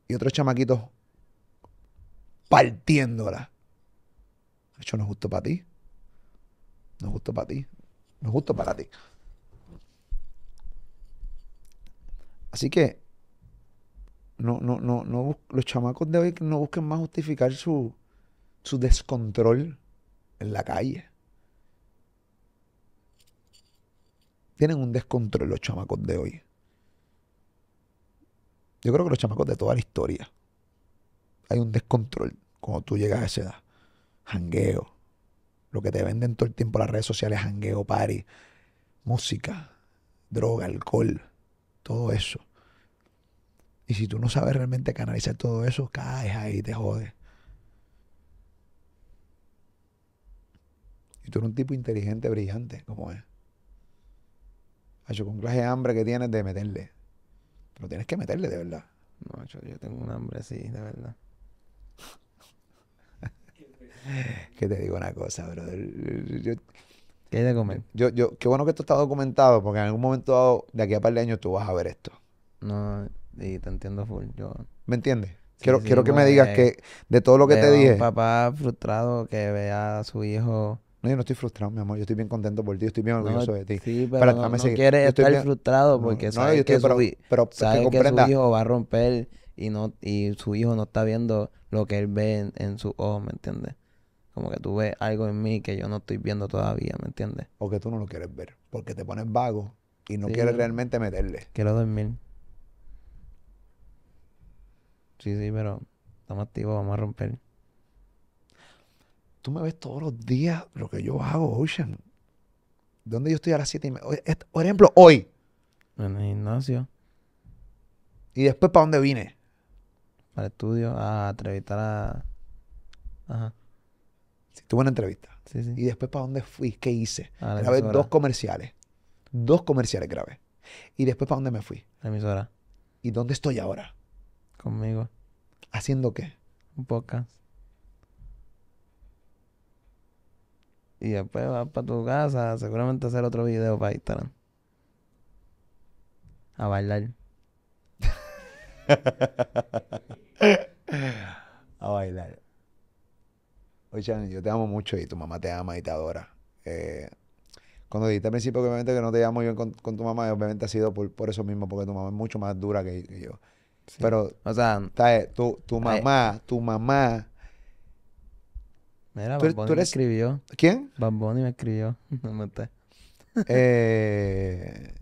Y otros chamaquitos partiéndola. Eso no es justo para ti. No es justo para ti. No es justo para ti. Así que no, no, no, no, los chamacos de hoy no busquen más justificar su, su descontrol en la calle. Tienen un descontrol los chamacos de hoy. Yo creo que los chamacos de toda la historia. Hay un descontrol cuando tú llegas a esa edad. Jangueo. Lo que te venden todo el tiempo las redes sociales, jangueo, party, música, droga, alcohol, todo eso. Y si tú no sabes realmente canalizar todo eso, caes ahí, te jodes. Y tú eres un tipo inteligente, brillante, como es. Hacho, con clase de hambre que tienes de meterle. Pero tienes que meterle, de verdad. No, yo, yo tengo un hambre así, de verdad. (laughs) Que te digo una cosa, brother. Yo, ¿Qué hay de comer? yo, yo- qué bueno que esto está documentado, porque en algún momento dado, de aquí a par de años, tú vas a ver esto. No, y te entiendo full. Yo ¿Me entiendes? Sí, quiero, sí, quiero que me digas pues, que de todo lo que te dije. Un papá frustrado que vea a su hijo. No, yo no estoy frustrado, mi amor. Yo estoy bien contento por ti. Yo estoy bien No, orgulloso de ti. Sí, pero Espérate, no, déjame no seguir. quiere Yo estoy estar bien- frustrado No, porque no, sabe yo estoy- que, pero, su, hi- pero es sabe que que comprenda. su hijo va a romper y no y su hijo no está viendo lo que él ve en, en sus ojos, ¿me entiendes? Como que tú ves algo en mí que yo no estoy viendo todavía, ¿me entiendes? O que tú no lo quieres ver. Porque te pones vago y no Sí, quieres realmente meterle. Quiero dormir. Sí, sí, pero estamos activos, vamos a romper. Tú me ves todos los días lo que yo hago, Ocean. ¿Dónde yo estoy a las 7 y media? Por ejemplo, hoy. En el gimnasio. ¿Y después para dónde vine? Para el estudio a entrevistar a... Ajá, Sí, tuve una entrevista. sí, sí. ¿Y después para dónde fui? ¿Qué hice? A la Grabé emisora. dos comerciales. Dos comerciales grabé. ¿Y después para dónde me fui? La emisora. ¿Y dónde estoy ahora? Conmigo. ¿Haciendo qué? Un podcast. Y después vas para tu casa, seguramente hacer otro video para Instagram. A bailar. (laughs) A bailar. Oye, yo te amo mucho y tu mamá te ama y te adora. Eh, cuando dijiste al principio que obviamente que no te muy bien con, con tu mamá, obviamente ha sido por, por eso mismo, porque tu mamá es mucho más dura que, que yo. Sí. Pero, O sea, ¿sabes? Tu, tu Ay. mamá, tu mamá. mira, Tú Bad eres- tú me escribió. ¿Quién? Bad Bunny me escribió. (laughs) No me esté. Eh,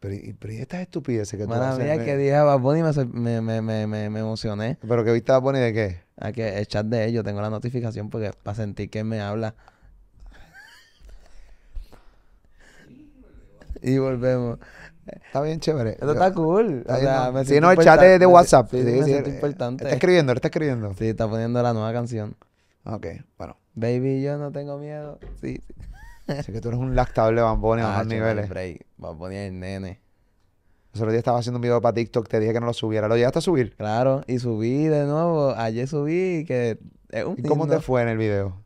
pero, pero y estas estupideces que tú Mala haces, me- que dije a Bad Bunny me, me, me, me, me, emocioné. Pero que viste a Bonnie de qué? A que el chat de ellos, tengo la notificación porque para sentir que él me habla. (laughs) y volvemos. Está bien chévere. Esto está cool. O Está bien, sea, me siento no, el chat es de importante. WhatsApp. Sí, Sí, me sí, siento importante. Está escribiendo, está escribiendo. Sí, está poniendo la nueva canción. Ok, bueno. Baby, yo no tengo miedo. Sí, sí. (laughs) Así que tú eres un lactable bamboni a Ah, no hay niveles. a poner el nene. El otro día estaba haciendo un video para TikTok, te dije que no lo subiera. ¿Lo llegaste a subir? Claro, y subí de nuevo. Ayer subí que es un ¿Y cómo te fue en el video?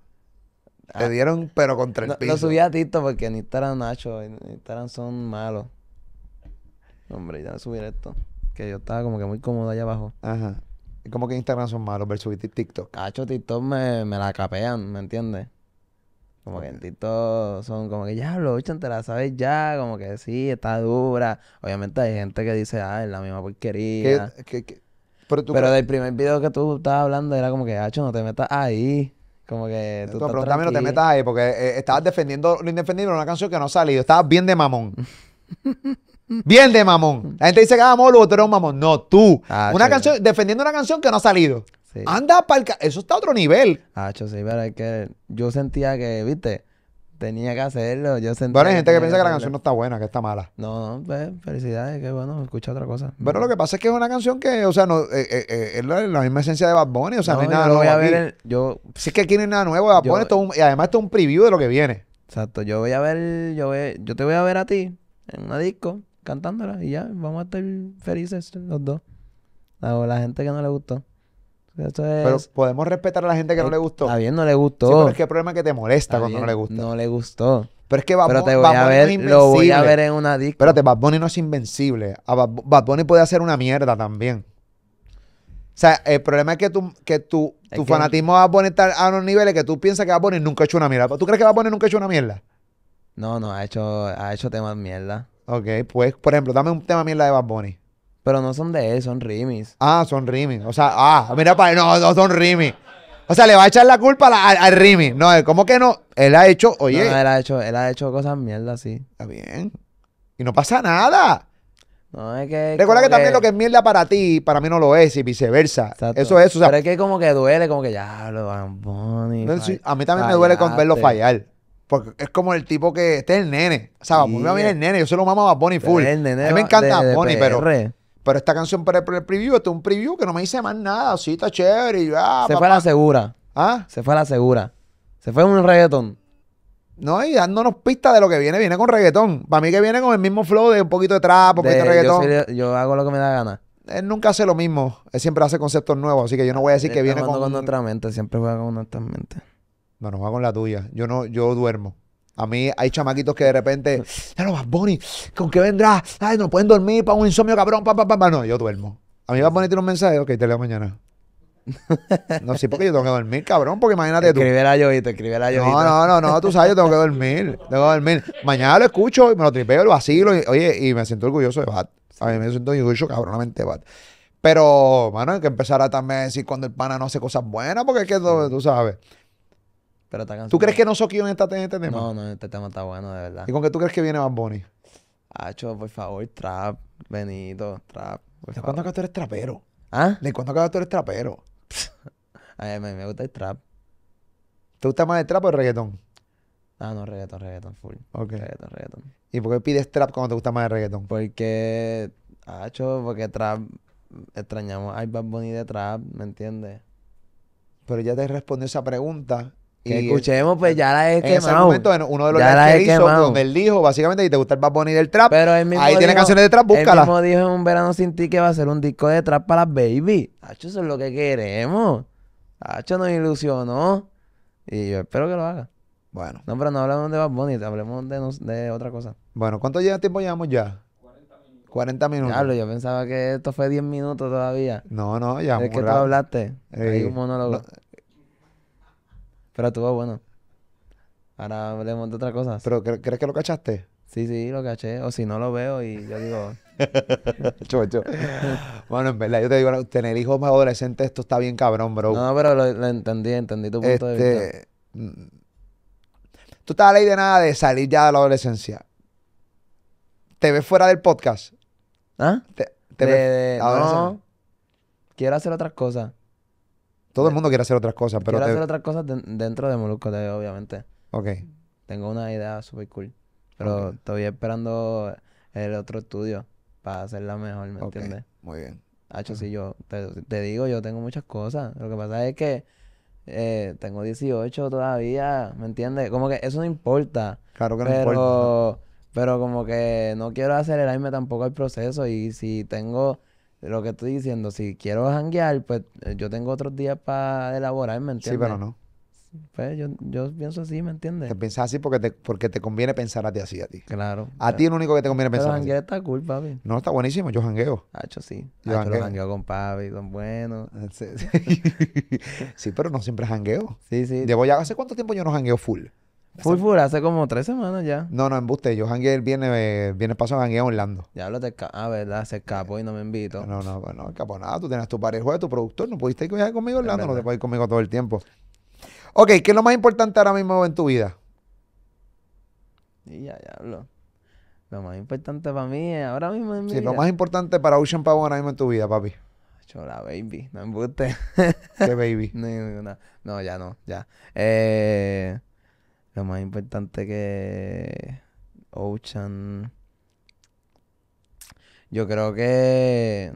Te Ah, dieron, pero contra el No, piso. lo subí a TikTok porque en Instagram Nacho, en Instagram son malos. Hombre, ya subir esto. Que yo estaba como que muy cómodo allá abajo. Ajá. ¿Y cómo que Instagram son malos versus TikTok? Nacho, TikTok me, me la capean, ¿me entiendes? Como que en TikTok son como que ya lo te la sabes ya, como que sí, está dura. Obviamente hay gente que dice, ah, es la misma ¿Qué, porquería. qué- qué- Pero tú, Pero del primer video que tú estabas hablando era como que, Hacho, no te metas ahí. Como que tú tú estás pregúntame, no te metas ahí, porque eh, estabas defendiendo lo indefendible en una canción que no ha salido. Estabas bien de mamón. (laughs) bien de mamón. La gente dice que ah, Molo, tú eres un mamón. No, tú. Ah, una chévere. canción, defendiendo una canción que no ha salido. Sí. Anda para Eso está a otro nivel. Hacho, sí, pero es que yo sentía que, viste, tenía que hacerlo. Yo sentía Bueno, hay gente que piensa que la canción no está buena, que está mala. No, no, pues, felicidades, qué bueno, escucha otra cosa. Pero lo que pasa es que es una canción que, o sea, no, eh, eh, eh, es la, la misma esencia de Bad Bunny, o sea, no, hay yo nada voy nuevo a ver aquí. el- yo, Sí es que aquí no hay nada nuevo de Bad Yo- Bunny, esto es un- y además esto es un preview de lo que viene. exacto, yo voy a ver, yo voy, yo te voy a ver a ti en una disco cantándola y ya, vamos a estar felices los dos. La, la gente que no le gustó. Eso es, Pero podemos respetar a la gente que no eh, le gustó. Está bien, no le Sí, gustó. pero es que el problema es que te molesta Está cuando no le gusta. No le gustó. Pero es que Bad, Pero te voy Bad a ver, no es lo voy a invencible. ver en una disco. Espérate, Bad Bunny no es invencible. A Bad, Bad Bunny puede hacer una mierda también. O sea, el problema es que tu, que tu, tu fanatismo va a poner a unos niveles que tú piensas que Bad Bunny nunca ha hecho una mierda. ¿Tú crees que Bad Bunny nunca ha hecho una mierda? No, no, ha hecho, ha hecho temas mierda. Ok, pues, por ejemplo, dame un tema mierda de Bad Bunny. Pero no son de él, son remix. Ah, son remix. O sea, ah, mira para no, no son remix. O sea, le va a echar la culpa la- al, al remix. No, él, ¿cómo que no? Él ha hecho, oye, No, él ha hecho, él ha hecho cosas mierda, sí. está bien. Y no pasa nada. No, es que. Recuerda que también lo que es mierda para ti, para mí no lo es, y viceversa. Exacto. Eso es, o sea, Pero es que como que duele, como que ya lo van Bunny. no, sí, fall- a mí también me duele con verlo fallar. Porque es como el tipo que, este es el nene. O sea, Bad Bunny va bien el nene, yo se lo mamo a Bad Bunny Pero full. el nene a mí me encanta Bad Bunny, pero, pero esta canción para el, preview, esto es un preview que no me dice más nada. Sí, está chévere. Y, ah, Se fue a la segura. ¿Ah? Se fue a la segura. Se fue un reggaetón. No, y dándonos pistas de lo que viene, viene con reggaetón. Para mí que viene con el mismo flow de un poquito de trap, un poquito de, yo, reggaetón. soy- yo hago lo que me da gana. Él nunca hace lo mismo. Él siempre hace conceptos nuevos, así que yo no voy a decir Él que viene con... con nuestra mente, siempre juega con nuestra mente. No, no va con la tuya. Yo no, yo duermo. A mí hay chamaquitos que de repente, (laughs) ya no, Bad Bunny, ¿con qué vendrá? Ay, no pueden dormir para un insomnio cabrón, pa, pa, pa, pa". No, yo duermo. A mí Bad Bunny tiene un mensaje, ok, te leo mañana. (laughs) No, sí, porque yo tengo que dormir, cabrón, porque imagínate tú. Escribe la Yoito, escribe la Yoito. No, no, no, no, tú sabes, yo tengo que (laughs) dormir. Tengo que dormir. Mañana lo escucho y me lo tripeo, lo vacilo. Y, oye, y me siento orgulloso de Bad. A mí me siento orgulloso cabronamente de Bad. Pero, mano, hay que empezar a también decir cuando el pana no hace cosas buenas, porque es que tú, tú sabes. Pero esta canción- ¿Tú crees que no soquillo en esta- en este tema? No, no, este tema está bueno, de verdad. ¿Y con qué tú crees que viene Bad Bunny? Hacho, por favor, trap, Benito, trap. ¿De cuándo acá tú eres trapero? ¿Ah? ¿De cuándo acá tú eres trapero? (laughs) A mí me, gusta el trap. ¿Te gusta más el trap o el reggaetón? Ah, no, reggaeton, reggaeton, full. Ok. Reggaeton, reggaeton. ¿Y por qué pides trap cuando te gusta más el reggaetón? Porque, hacho, porque trap extrañamos al Bad Bunny de trap, ¿me entiendes? Pero ya te respondió esa pregunta. Que y escuchemos, pues ya la he en ese quemado. momento, en uno de los Ya lives la que hizo, quemado. donde él dijo, básicamente, si te gusta el Bad Bunny del trap, Pero él mismo ahí tiene canciones de trap, Él búscala. mismo dijo en Un Verano Sin Ti que va a ser un disco de trap para las baby. Hacho, eso es lo que queremos. Hacho nos ilusionó. Y yo espero que lo haga. Bueno, No, pero no hablemos de Bad Bunny, hablemos de, nos- de otra cosa. bueno, ¿cuánto tiempo llevamos ya? 40 minutos. Diablo, yo pensaba que esto fue 10 minutos todavía. No, no, ya. es que tú hablaste. Hay Eh, un monólogo. no, Pero estuvo bueno. Ahora hablemos de otra cosa. ¿Pero cre- crees que lo cachaste? Sí, sí, lo caché. O si no lo veo y yo digo, (laughs) Chocho. bueno, en verdad, yo te digo, tener hijos más adolescentes, esto está bien cabrón, bro. no, pero lo, lo entendí, entendí tu punto de vista. este. mm, Tú estás a ley de nada de salir ya de la adolescencia. ¿Te ves fuera del podcast? ¿Ah? ¿Te, te De- ves- de- adolescente? no, quiero hacer otras cosas. Todo el mundo quiere hacer otras cosas, pero quiero te- hacer otras cosas den- dentro de Molusco TV, obviamente. Ok. Tengo una idea súper cool. Pero estoy esperando el otro estudio para hacerla mejor, ¿me ok, entiendes? Muy bien. Hacho, sí, yo te, te digo, yo tengo muchas cosas. Lo que pasa es que eh, tengo 18 todavía, ¿me entiendes? Como que eso no importa. Claro que no importa. Pero, pero como que no quiero acelerarme tampoco el proceso. Y si tengo lo que estoy diciendo, si quiero janguear, pues eh, yo tengo otros días para elaborar, ¿me Sí, entiendes? pero no. Pues yo, yo pienso así, ¿me entiendes? Te piensas así porque te, porque te conviene pensar a ti así, a ti. Claro. A ti es lo único que te conviene Pero pensar así. janguear está cool, papi. No, está buenísimo, yo jangueo. Hacho, sí. Yo Hacho, jangueo. jangueo con papi, son buenos. Sí, (laughs) Sí, pero no siempre jangueo. Sí, sí. Llevo ya, ¿hace cuánto tiempo yo no jangueo full? Full, full, hace como tres semanas ya. No, no, embuste. Yo jangueé el viernes, eh, viernes pasado jangueé en Orlando. Ya lo te Ah, ¿verdad? Se escapó y no me invitó. No, no, no, no, escapó nada. Tú tenías tu pareja, tu productor. No pudiste ir conmigo a Orlando, no te puedes ir conmigo todo el tiempo. Ok, ¿qué es lo más importante ahora mismo en tu vida? Y ya, ya hablo. Lo más importante para mí es ahora mismo en mi Sí, lo vida. más importante para Ocean Pavón ahora mismo en tu vida, papi. Hacho, la baby, no embuste. Qué baby. (laughs) no, no, no, no, ya no, ya. Eh, lo más importante que Ocean. Yo creo que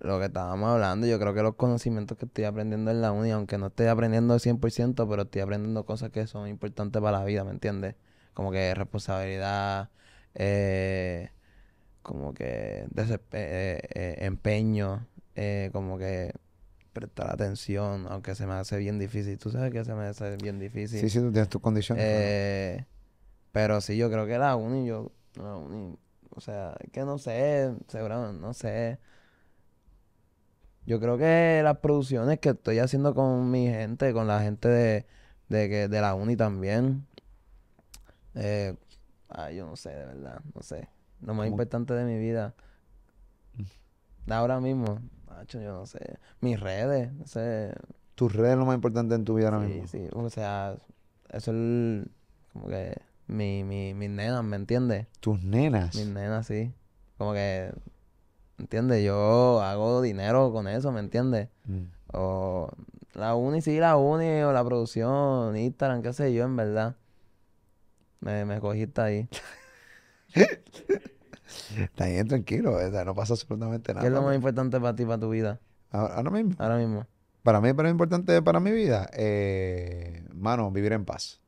lo que estábamos hablando, yo creo que los conocimientos que estoy aprendiendo en la uni, aunque no estoy aprendiendo al 100%, pero estoy aprendiendo cosas que son importantes para la vida, ¿me entiendes? Como que responsabilidad, eh, como que eh, eh, empeño, eh, como que prestar atención, aunque se me hace bien difícil. Tú sabes que se me hace bien difícil. Sí, sí, tú tienes tus condiciones. Eh, pero sí, yo creo que la uni, yo, la uni, o sea, es que no sé, seguramente, no sé. Yo creo que las producciones que estoy haciendo con mi gente, con la gente de, de, que, de la uni también, eh, ay, yo no sé, de verdad, no sé. Lo más ¿Cómo? importante de mi vida, de ahora mismo, macho, yo no sé. Mis redes, no sé, Tus redes es lo más importante en tu vida ahora mismo. sí, o sea, eso es el- como que mi, mi, mis nenas, ¿me entiendes? Tus nenas. Mis nenas, sí. Como que, ¿entiendes? Yo hago dinero con eso, ¿me entiendes? Mm. O la uni, sí, la uni, o la producción, Instagram, qué sé yo, en verdad. Me, me cogiste ahí. (laughs) Está bien, tranquilo. no pasa absolutamente nada. ¿Qué es lo más importante para ti, para tu vida? Ahora, ahora mismo. Ahora mismo. Para mí, pero importante para mi vida, eh, mano, vivir en paz.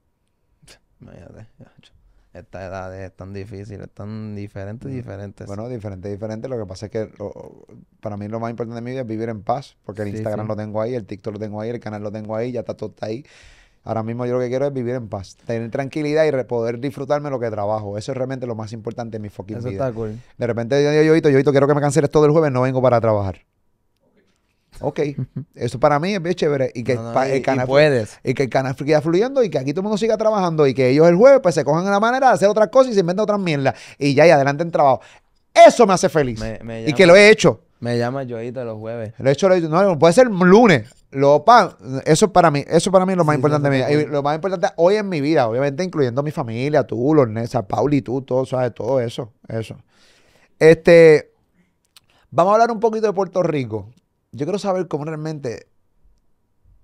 Imagínate, yacho. Estas edades es tan difícil, es tan diferentes. Mm. Bueno, diferente, diferente. Lo que pasa es que lo- para mí lo más importante de mi vida es vivir en paz, porque el Sí, Instagram sí. lo tengo ahí, el TikTok lo tengo ahí, el canal lo tengo ahí, ya está todo está ahí. Ahora mismo yo lo que quiero es vivir en paz, tener tranquilidad y poder disfrutarme lo que trabajo. Eso es realmente lo más importante en mi fucking Eso vida. está cool. De repente yo digo, Yoito, Yoito, quiero que me canceles todo el jueves, no vengo para trabajar. Ok, (laughs) eso para mí es bien chévere. Y que, No, no, pa- y- el y canal, puedes. y que el canal siga fluyendo y que aquí todo el mundo siga trabajando y que ellos el jueves pues se cojan una manera de hacer otras cosas y se inventan otras mierdas y ya y adelante en trabajo. Eso me hace feliz. Me, me y que lo he hecho. Me llama Joito los jueves. Lo he hecho. No, puede ser lunes. Lo, pa- eso para mí, eso para mí es lo más Sí, sí, importante vida. Y cool. lo más importante hoy en mi vida, obviamente incluyendo mi familia, tú, los Nessa, Pauli, tú, todo, ¿sabes? Todo eso, eso. Este, vamos a hablar un poquito de Puerto Rico. Yo quiero saber cómo realmente,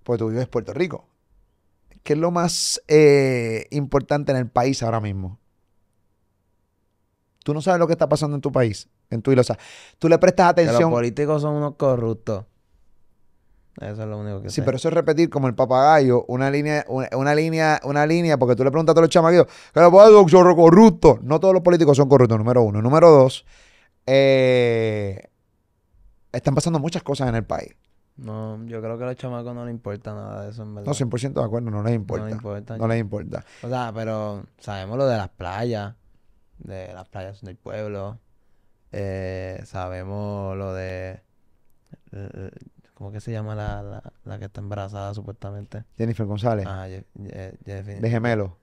pues tú vives Puerto Rico. ¿Qué es lo más eh, importante en el país ahora mismo? Tú no sabes lo que está pasando en tu país, en tu isla. O sea, tú le prestas Que los atención. políticos son unos corruptos. Eso es lo único que Sí, sé. pero eso es repetir como el papagayo, una línea, una, una línea, una línea, porque tú le preguntas a todos los chamaquitos, que los políticos son corruptos. No todos los políticos son corruptos, número uno. Número dos, eh, están pasando muchas cosas en el país. No, yo creo que a los chamacos no les importa nada de eso, en verdad. No, 100% de acuerdo, no les importa. No les importa. No les importa. O sea, pero sabemos lo de las playas, de las playas del pueblo. Eh, sabemos lo de... eh, ¿Cómo que se llama la, la, la que está embarazada supuestamente? Jennifer González, Ah, de gemelo.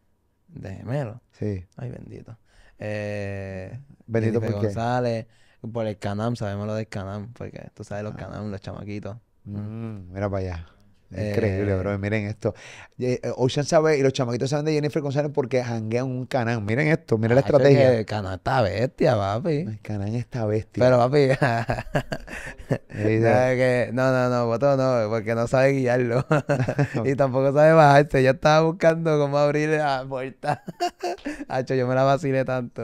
de gemelo. Sí. Ay, bendito. Eh, Bendito Jennifer por qué. González, por el Canam, sabemos lo del Canam, porque tú sabes los Ah. Canam, los chamaquitos. Mm, mira para allá. Eh, Increíble, bro. Miren esto. Eh, eh, Ocean sabe y los chamaquitos saben de Jennifer González porque janguean un canal. Miren esto, miren la estrategia. El Canam está bestia, papi. El canal está bestia. Pero papi, (laughs) Eh, no, no, no, Boto no, porque no sabe guiarlo. (laughs) y tampoco sabe bajarse. Yo estaba buscando cómo abrir la puerta. (laughs) Hacho, yo me la vacilé tanto.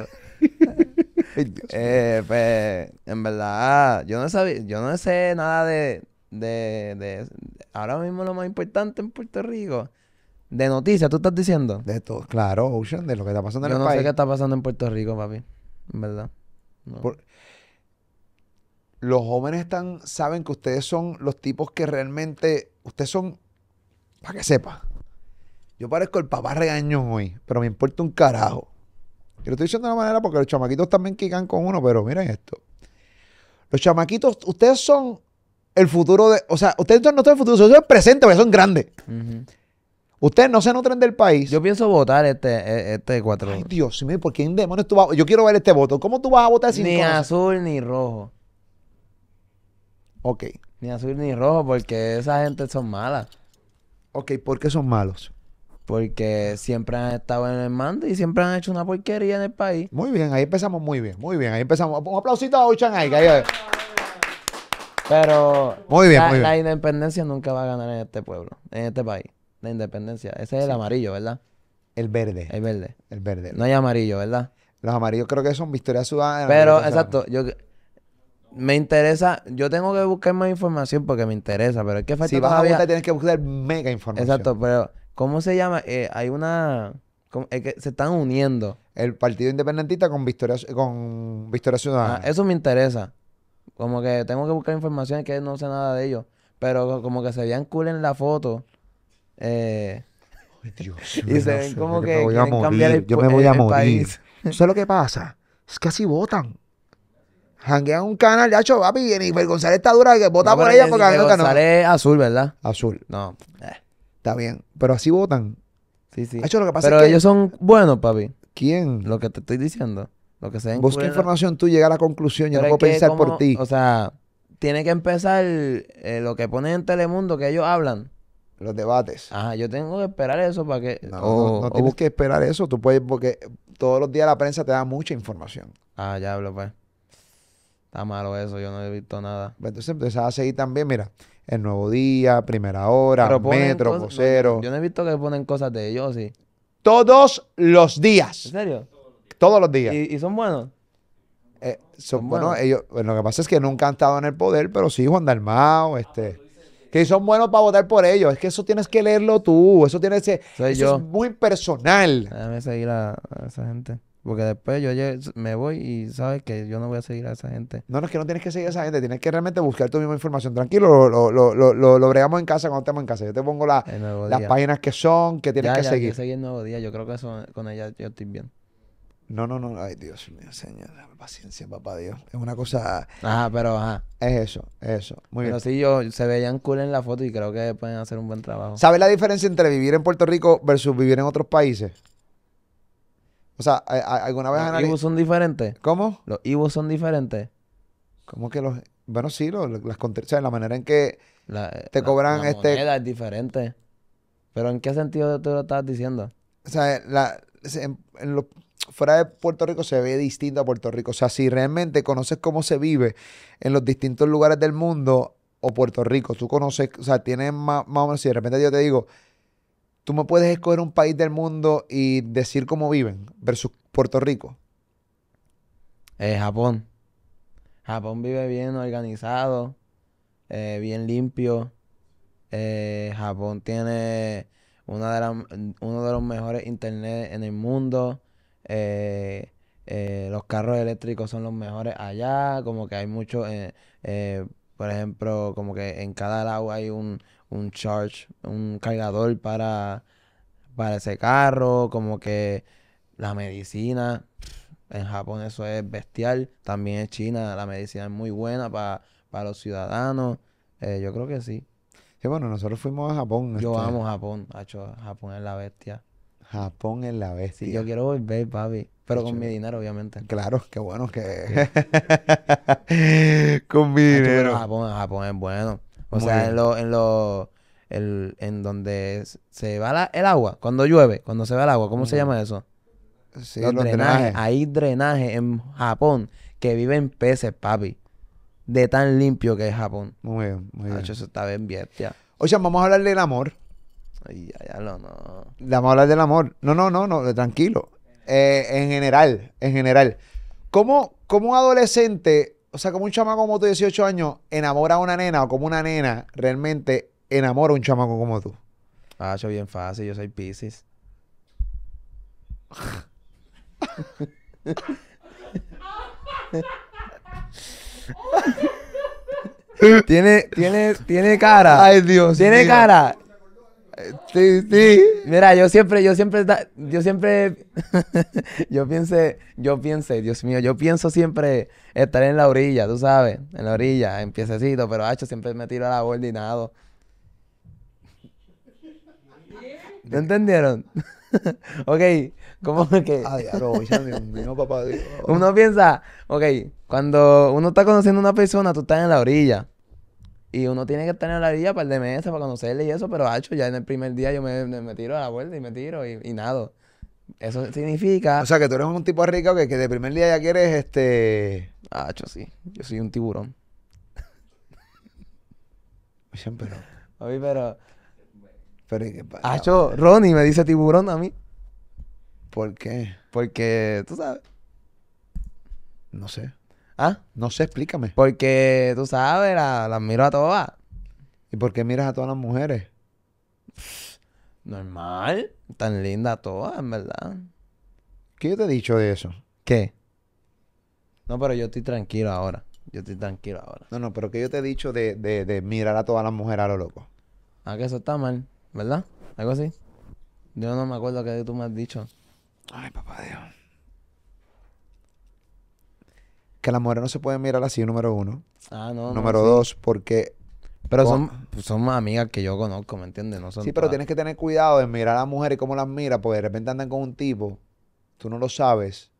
Eh, pues, en verdad, yo no sabía, yo no sé nada de, de, de, ahora mismo lo más importante en Puerto Rico, de noticias, tú estás diciendo. De todo, claro, Ocean, de lo que está pasando en Yo el no sé qué está pasando en Puerto Rico, papi, en verdad. No. Por- Los jóvenes están, saben que ustedes son los tipos que realmente, ustedes son, para que sepa, yo parezco el papá regañón hoy, pero me importa un carajo. Y lo estoy diciendo de una manera porque los chamaquitos también quican con uno, pero miren esto. Los chamaquitos, ustedes son el futuro de, o sea, ustedes no son el futuro, son el presente, porque son grandes. Ustedes no se nutren del país. Yo pienso votar este, e- este 4. Ay, Dios mío, ¿por quién demonios tú vas? Yo quiero ver este voto. ¿Cómo tú vas a votar sin Ni conocer? azul ni rojo. Ok, Ni azul ni rojo, porque esa gente son malas. ok, ¿por qué son malos? Porque siempre han estado en el mando y siempre han hecho una porquería en el país. Muy bien, ahí empezamos muy bien, muy bien. Ahí empezamos. Un aplausito a Ochan ahí. ahí- Pero Muy bien, la, muy bien. la independencia nunca va a ganar en este pueblo, en este país. La independencia. Ese es el amarillo, ¿verdad? El verde, El verde. el verde. No hay amarillo, ¿verdad? Los amarillos creo que son Victoria Ciudadana. Pero, exacto, yo me interesa, yo tengo que buscar más información porque me interesa, pero es que falta Si vas a votar tienes que buscar mega información. Exacto, pero ¿cómo se llama? Eh, hay una es que se están uniendo. El Partido Independentista con Victoria, con Victoria Ah, Ciudadana. eso me interesa. Como que tengo que buscar información que no sé nada de ellos, pero como que se veían cool en la foto. Eh, Ay, Dios (laughs) y se ven como que que me voy a quieren cambiar morir. el, Yo me voy el- a el morir. país. (laughs) ¿Sabes lo que pasa? Es que así votan. Janguean un canal, ya hecho, papi, Jennifer González está dura, que vota No, por ella porque a no. González azul, ¿verdad? Azul, No. eh, está bien. Pero así votan. sí, sí. Hacho, lo que pasa Pero es que... ellos son buenos, papi. ¿Quién? Lo que te estoy diciendo. Lo que se ven Busca en información tú, llega a la conclusión. Yo no puedo pensar por ti. O sea, tiene que empezar eh, lo que ponen en Telemundo, que ellos hablan. Los debates. Ajá, yo tengo que esperar eso para que... No, o- no, tienes que esperar eso. Tú puedes, porque todos los días la prensa te da mucha información. Ah, ya hablo, pues. Está malo eso, yo no he visto nada. Pues Entonces empiezas a seguir también, mira, El Nuevo Día, Primera Hora, Metro, Vocero. Yo no he visto que ponen cosas de ellos, sí. Todos los ¿En días. serio? Todos los días. ¿Y, y son buenos? Eh, son, son bueno, buenos. ellos, bueno, lo que pasa es que nunca han estado en el poder, pero sí, Juan Dalmao, este. Que son buenos para votar por ellos. Es que eso tienes que leerlo tú. Eso tienes que. Soy eso yo. es muy personal. Déjame seguir a, a esa gente. Porque después yo me voy y sabes que yo no voy a seguir a esa gente. No, no es que no tienes que seguir a esa gente, tienes que realmente buscar tu misma información. Tranquilo, lo, lo, lo, lo, lo bregamos en casa cuando estemos en casa. Yo te pongo las páginas que son, que tienes que seguir. El nuevo día. Yo creo que eso, con ella yo estoy bien. No, no, no. Ay, Dios mío, señor. dame Paciencia, papá Dios. Es una cosa. Ajá, pero ajá. Es eso, es eso. Muy Pero bien. sí, yo, se veían cool en la foto y creo que pueden hacer un buen trabajo. ¿Sabes la diferencia entre vivir en Puerto Rico versus vivir en otros países? O sea, ¿a- a- ¿alguna vez ¿Los analiz- Ibus son diferentes? ¿Cómo? ¿Los Ibus son diferentes? ¿Cómo que los.? Bueno, sí, lo- lo- las o sea, la manera en que. La, Te la- cobran la este- moneda es diferente. ¿Pero en qué sentido tú lo estás diciendo? O sea, la, en- en lo- fuera de Puerto Rico se ve distinto a Puerto Rico. O sea, si realmente conoces cómo se vive en los distintos lugares del mundo o Puerto Rico, tú conoces, o sea, tienes más, más o menos, si de repente yo te digo, tú me puedes escoger un país del mundo y decir cómo viven versus Puerto Rico. Eh, Japón. Japón vive bien organizado, eh, bien limpio. Eh, Japón tiene una de uno de los mejores internet en el mundo. Eh, eh, los carros eléctricos son los mejores allá. Como que hay mucho, eh, por ejemplo, como que en cada lado hay un, un charge, un cargador para, para ese carro. Como que la medicina. En Japón eso es bestial. También en China la medicina es muy buena para los ciudadanos. Eh, yo creo que sí. Sí, bueno, nosotros fuimos a Japón. Yo este, amo Japón. Hacho, Japón es la bestia. Japón en la Sí, bestia. yo quiero volver, papi. Pero con mi dinero, obviamente. Claro, qué bueno que... (laughs) Con mi pero dinero. Japón, Japón es bueno. O Muy sea, bien. en lo, en lo, el- en donde se va la- el agua, cuando llueve, cuando se va el agua, ¿cómo se llama eso? Sí, los los drenajes. drenajes. Hay drenajes en Japón que viven peces, papi. De tan limpio que es Japón. Muy bien, muy bien. Hacho, eso está bien bestia. Oye, vamos a hablar del amor. Ay, ya, ya lo no. Vamos a hablar del amor. No, no, no, no, tranquilo. Eh, en general, en general. ¿Cómo, cómo un adolescente, o sea, como un chamaco como tú de 18 años, enamora a una nena o como una nena realmente enamora a un chamaco como tú? Hacho, bien fácil, yo soy Pisces. (laughs) tiene, tiene, tiene cara. Ay, Dios tiene cara. Sí, sí. Mira, yo siempre, yo siempre, yo siempre, (laughs) yo piense, yo piense, Dios mío, yo pienso siempre estar en la orilla, tú sabes, en la orilla, en piececito, pero hacho, siempre me tiro a la borda y nado. ¿No entendieron? (laughs) ok, ¿cómo que? Ay, diablo, Dios mío, papá Dios. Uno piensa, ok, cuando uno está conociendo a una persona, tú estás en la orilla. Y uno tiene que estar en la orilla para de meses para conocerle y eso, pero hacho, ya en el primer día yo me, me- tiro a la vuelta y me tiro y, y nado. Eso significa, O sea, que tú eres un tipo rico que, que de primer día ya quieres, este... hacho, sí, yo soy un tiburón. Oye, pero... Oye, pero, Pero, ¿y qué pasa? hacho, Ronnie me dice tiburón a mí, ¿Por qué? porque, tú sabes, No sé. ¿Ah? No sé, explícame. Porque, tú sabes, la- las miro a todas. ¿Y por qué miras a todas las mujeres? Normal, tan lindas todas, en verdad. ¿Qué yo te he dicho de eso? ¿Qué? No, pero yo estoy tranquilo ahora. Yo estoy tranquilo ahora. No, no, pero ¿qué yo te he dicho de, de, de mirar a todas las mujeres a lo loco? Ah, que eso está mal, ¿verdad? Algo así. Yo no me acuerdo qué tú me has dicho. Ay, papá Dios. Que las mujeres no se pueden mirar así, número uno. Ah, no, no, número sí. dos, porque... Pero con- son, pues, son amigas que yo conozco, ¿me entiendes? No son Sí, pero todas. tienes que tener cuidado de mirar a la mujer y cómo las mira, porque de repente andan con un tipo, tú no lo sabes,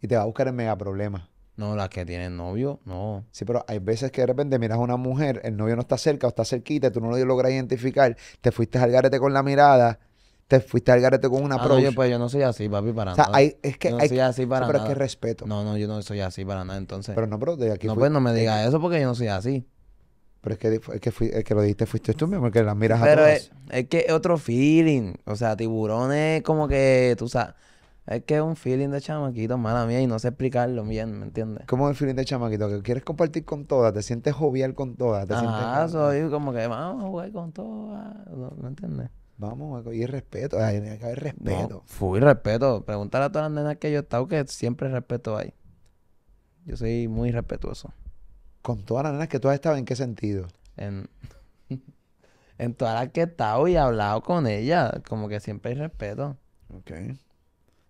y te va a buscar el mega problema. No, las que tienen novio, no. Sí, pero hay veces que de repente miras a una mujer, el novio no está cerca o está cerquita, tú no lo logras identificar, te fuiste al garete con la mirada, te fuiste al garete con un Ah, approach. yo, pues yo no soy así, papi, para o sea, nada. hay, es que Yo no hay, soy así sí, para pero es que nada. respeto. No, no, yo no soy así para nada, entonces. Pero no, pero de aquí no, fui- pues no me es- digas eso porque yo no soy así. Pero es que, es que, fui- es que lo dijiste fuiste tú mismo, que las miras a Pero todas. es, es que es otro feeling. O sea, tiburón es como que, tú sabes, es que es un feeling de chamaquito, mala mía, y no sé explicarlo bien, ¿me entiendes? ¿Cómo es el feeling de chamaquito? Que quieres compartir con todas, te sientes jovial con todas, te Ajá, sientes... soy como que vamos a jugar con todas, ¿no ¿me entiendes? Vamos, y respeto, ay, tiene que haber respeto. No, fui respeto. Preguntar a todas las nenas que yo he estado que siempre respeto hay. Yo soy muy respetuoso. Con todas las nenas que tú has estado, ¿en qué sentido? En, (laughs) en todas las que he estado y he hablado con ellas, como que siempre hay respeto. Ok. Eso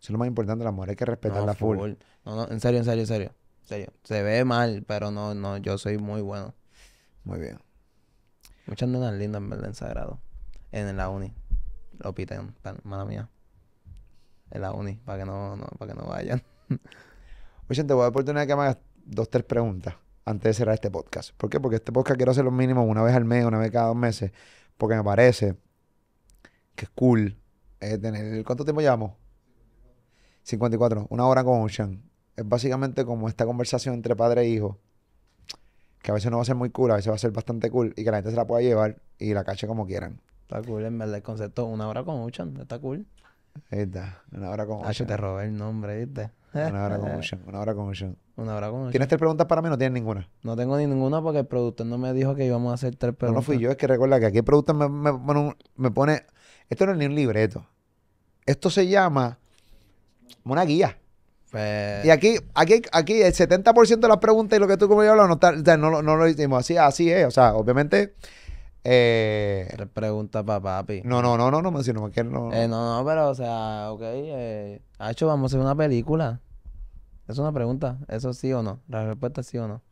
es lo más importante, la mujer hay que respetarla No, full. full. No, no, en serio, en serio, en serio. En serio. Se ve mal, pero no, no, yo soy muy bueno. Muy bien. Muchas nenas lindas, en verdad, en Sagrado. En la uni. Lo piten, mala mía. En la uni, para que no, para que no vayan. (laughs) Oye, te voy a dar oportunidad que me hagas dos, tres preguntas antes de cerrar este podcast. ¿Por qué? Porque este podcast quiero hacerlo mínimo una vez al mes, una vez cada dos meses, porque me parece que es cool eh, tener... ¿Cuánto tiempo llevamos? 54. Una hora con Ocean. Es básicamente como esta conversación entre padre e hijo, que a veces no va a ser muy cool, a veces va a ser bastante cool, y que la gente se la pueda llevar y la cache como quieran. Está cool, en verdad, el concepto. Una hora con Uchan, está cool. Ahí está. Una hora con Ocean. te robé el nombre, ¿viste? Una hora con (laughs) Ocean. Una hora con Ocean. Una hora con ¿Tienes tres preguntas para mí? No tienes ninguna. No tengo ni ninguna porque el productor no me dijo que íbamos a hacer tres preguntas. no fui yo, es que recuerda que aquí el productor me, me pone, un- me pone- Esto no es ni un libreto. Esto se llama una guía. Pues, Y aquí, aquí, aquí el 70% de las preguntas y lo que tú como yo hablas no, está- no lo hicimos así, así es. O sea, obviamente. Eh, tres preguntas para papi. no, no, no, no, no, no, sino que no. Eh, no, no, pero, o sea, ok. Eh, Hacho, vamos a hacer una película. Es una pregunta. ¿Eso sí o no? La respuesta es sí o no.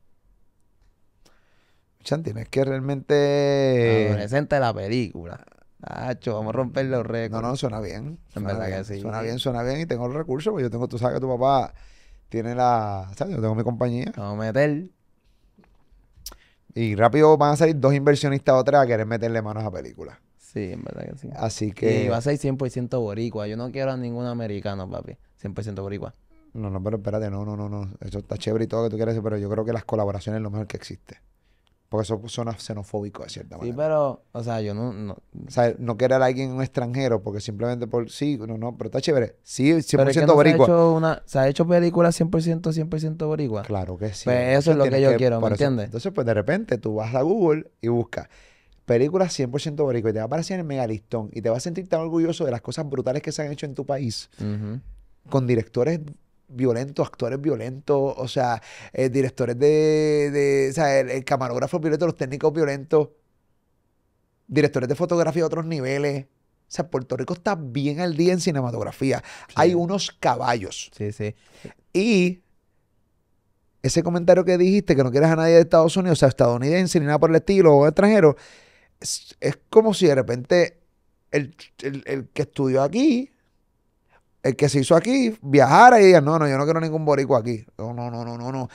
Chanti, no es que realmente. Adolescente de la película. Hacho, vamos a romper los No, récords. no, suena bien. En suena verdad bien, que sí. Suena bien, suena bien y tengo los recursos, pues yo tengo, tú sabes que tu papá tiene la, ¿sabes? Yo tengo mi compañía Vamos a meter. Y rápido van a salir dos inversionistas o tres a querer meterle manos a películas. Sí, en verdad que sí. Así que, Y va a ser 100% boricua. Yo no quiero a ningún americano, papi. 100% boricua. no, no, pero espérate, no, no, no, no, eso está chévere y todo lo que tú quieres decir, pero yo creo que las colaboraciones es lo mejor que existe. Porque eso suena xenofóbico de cierta Sí, manera. pero, o sea, yo no, no, O sea, no querer a alguien un extranjero porque simplemente por sí, no, no, pero está chévere. Sí, 100% Pero es que no se ha boricua. hecho una, se ha hecho películas 100%, 100% boricua. Claro que sí. Pues eso es lo que yo quiero, ¿me entiendes? Entonces, pues de repente tú vas a Google y buscas películas 100% boricua y te va a aparecer en el megalistón y te vas a sentir tan orgulloso de las cosas brutales que se han hecho en tu país con directores violentos, actores violentos, o sea, eh, directores de, de- o sea, el, el camarógrafo violento, los técnicos violentos, directores de fotografía a otros niveles. O sea, Puerto Rico está bien al día en cinematografía. Hay unos caballos. Sí, sí. Y ese comentario que dijiste, que no quieres a nadie de Estados Unidos, o sea, estadounidense ni nada por el estilo, o extranjero, es, es como si de repente el, el- el que estudió aquí, el que se hizo aquí, viajara y diga, no, no, yo no quiero ningún boricua aquí. No, no, no, no, no, no.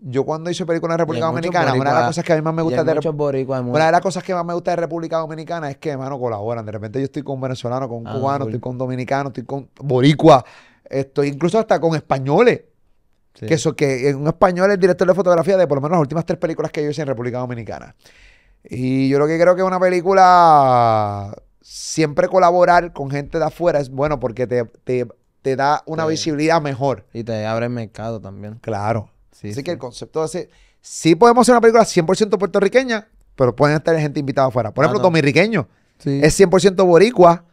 Yo cuando hice película en República Dominicana, una de las cosas que a mí más me gusta de hay una de las cosas que más me gusta de República Dominicana es que, hermano, colaboran. De repente yo estoy con un venezolano, con un Ah, cubano, estoy con un dominicano, estoy con boricua, estoy incluso hasta con españoles. Sí. Que eso, que un español es el director de fotografía de por lo menos las últimas tres películas que yo hice en República Dominicana. Y yo lo que creo que una película, siempre colaborar con gente de afuera es bueno porque te, te, te da una Sí. visibilidad mejor. Y te abre el mercado también. Claro. Sí, Así sí. que el concepto de ese, sí podemos hacer una película 100% puertorriqueña, pero pueden estar gente invitada afuera. Por Ah, ejemplo, no. Dominiqueño Sí. es 100% boricua,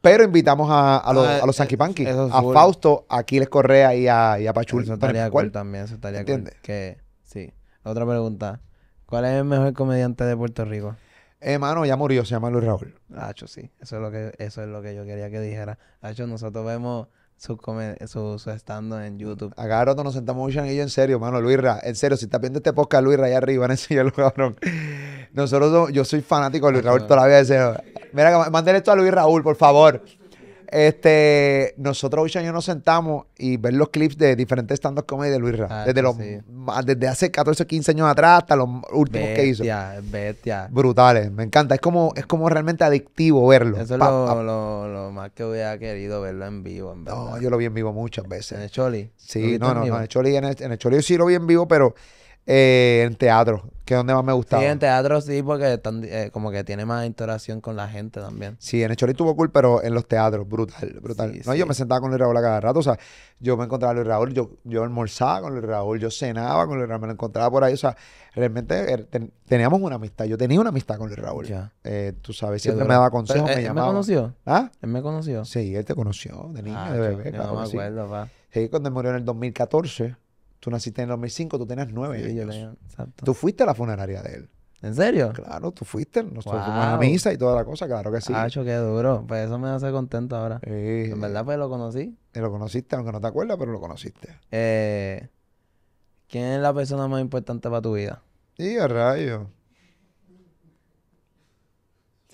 pero invitamos a, a los, Ah, a los es a. Fausto, a Aquiles Correa y a, y a Pachul. Eso estaría ¿Cuál? cool también, eso estaría cool. ¿Entiendes? Que, sí. Otra pregunta. ¿Cuál es el mejor comediante de Puerto Rico? Eh, mano, ya murió, se llama Luis Raúl. Hacho, sí. Eso es lo que, eso es lo que yo quería que dijera. Hacho, nosotros vemos su, su, su stand en YouTube. A cada rato nos sentamos Ocean y yo en serio, mano, Luis Ra, en serio, si estás viendo este podcast, Luis Ra, allá arriba, (laughs) en ese hielo, cabrón. Nosotros, somos- yo soy fanático de Luis Raúl toda la vida. deseo- Mira, mándale esto a Luis Raúl, por favor. Este, nosotros Ocean y yo nos sentamos y ver los clips de diferentes stand-up comedy de Luis Ra. Ah, desde, los, sí. desde hace 14 o 15 años atrás hasta los últimos que hizo. Bestia, bestia. Brutales, me encanta. Es como, es como realmente adictivo verlo. Eso es Pa, lo, pa. lo, lo más que hubiera querido verlo en vivo, en. No, yo lo vi en vivo muchas En veces. el Choli. ¿Lo Sí, no, en no, no. En el Choli, en el, en el Choli sí lo vi en vivo, pero eh, en teatro, que es donde más me gustaba. Sí, en teatro sí, porque están, eh, como que tiene más interacción con la gente también. Sí, en el Choli tuvo cool, pero en los teatros, brutal, brutal. Sí, no, yo me sentaba con Luis Raúl a cada rato, o sea, yo me encontraba a Luis Raúl, yo, yo almorzaba con Luis Raúl, yo cenaba con Luis Raúl, me lo encontraba por ahí, o sea, realmente eh, ten- teníamos una amistad, yo tenía una amistad con Luis Raúl. Ya. Eh, tú sabes, siempre me daba Pero, consejos, eh, me ¿Él me llamaba. conoció? ¿Ah? ¿Él me conoció? Sí, él te conoció, de niño, Ah, de bebé, yo claro no me que sí. acuerdo, pa. Sí, cuando él murió en el 2014, tú naciste en el 2005, tú tenías nueve Sí, años. tenía- exacto. Tú fuiste a la funeraria de él. ¿En serio? Claro, tú fuiste. Nosotros fuimos a la Wow. misa y toda la cosa, claro que sí. Hacho, qué duro. Pues eso me hace contento ahora. Sí, En verdad, pues lo conocí. eh, lo conociste, aunque no te acuerdas, pero lo conociste. Eh, ¿Quién es la persona más importante para tu vida? Y a rayo.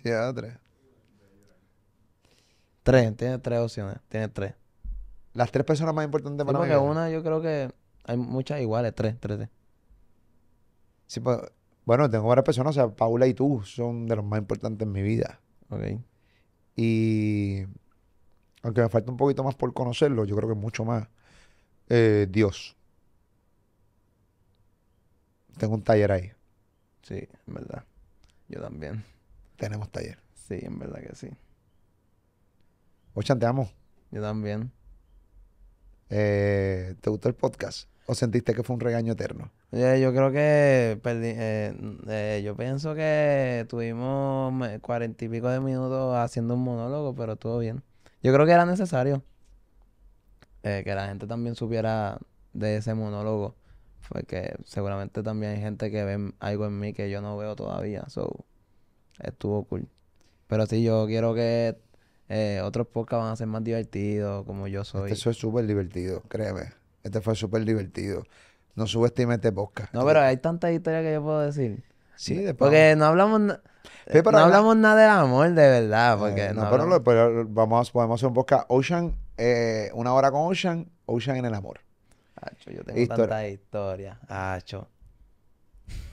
Teatro. Tres, tienes tres opciones. Tienes tres. Las tres personas más importantes Sí, para mí. porque una yo creo que hay muchas iguales. Tres, tres, tres. Sí, pues, bueno, tengo varias personas, o sea, Paula y tú son de los más importantes en mi vida. Ok. Y aunque me falta un poquito más por conocerlo, yo creo que mucho más. eh, Dios. Tengo un taller ahí. Sí, en verdad. Yo también. Tenemos taller. Sí, en verdad que sí. Ocean, te amo. Yo también. Eh, ¿Te gustó el podcast? ¿O sentiste que fue un regaño eterno? Eh, yo creo que perdí, eh, eh, yo pienso que tuvimos cuarenta y pico de minutos haciendo un monólogo, pero estuvo bien. Yo creo que era necesario eh, que la gente también supiera de ese monólogo, porque seguramente también hay gente que ve algo en mí que yo no veo todavía, so estuvo cool. Pero sí, yo quiero que otros podcasts van a ser más divertidos, como yo soy. Este fue súper divertido, créeme. Este fue súper divertido. No subestimes este podcast. No, pero hay tantas historias que yo puedo decir. Sí, después Porque no hablamos, na- Sí, pero no la- hablamos nada del amor, de verdad. Porque Eh, no no, pero, hablamos- lo- pero vamos, podemos hacer un podcast Ocean, eh, una hora con Ocean, Ocean en el amor. Acho, yo tengo Historia. tantas historias. Acho.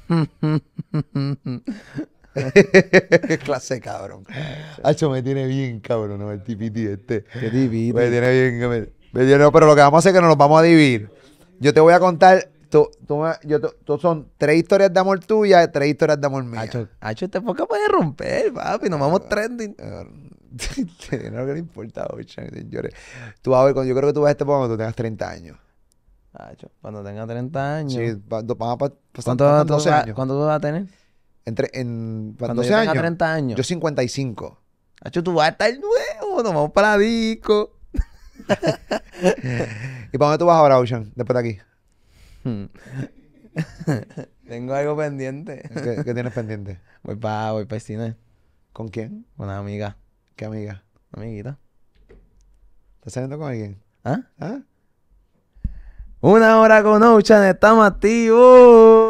(laughs) Clase cabrón. Hacho, me tiene bien cabrón. El tipiti este. Qué. Me tiene bien. Me, me tiene- no, pero lo que vamos a hacer es que nos los vamos a dividir. Yo te voy a contar. Tú, tú yo, tú- son tres historias de amor tuya, tres historias de amor mía. Acho, Acho, este podcast puede romper, papi. Nos vamos trending. (laughs) No que le importa, señores. Tú vas a ver, cuando yo creo que tú vas a este podcast cuando tú tengas 30 años. Acho, cuando tenga 30 años. Sí, va- do- van a pa- pasar ¿Cuánto, tú 12 va- años. cuánto tú vas a tener? Entre, en, Cuando 12 yo tenga años. 30 años. Yo 55. Acho, tú vas a estar nuevo. Nos vamos para la disco. ¿Y para dónde tú vas ahora, Ocean? Después de aquí. (laughs) Tengo algo pendiente. ¿Qué, qué tienes pendiente? Voy para voy pa el cine ¿Con quién? con una amiga. ¿Qué amiga? Una amiguita. ¿Estás saliendo con alguien? ¿Ah? ¿Ah? Una hora con Ocean, estamos activos.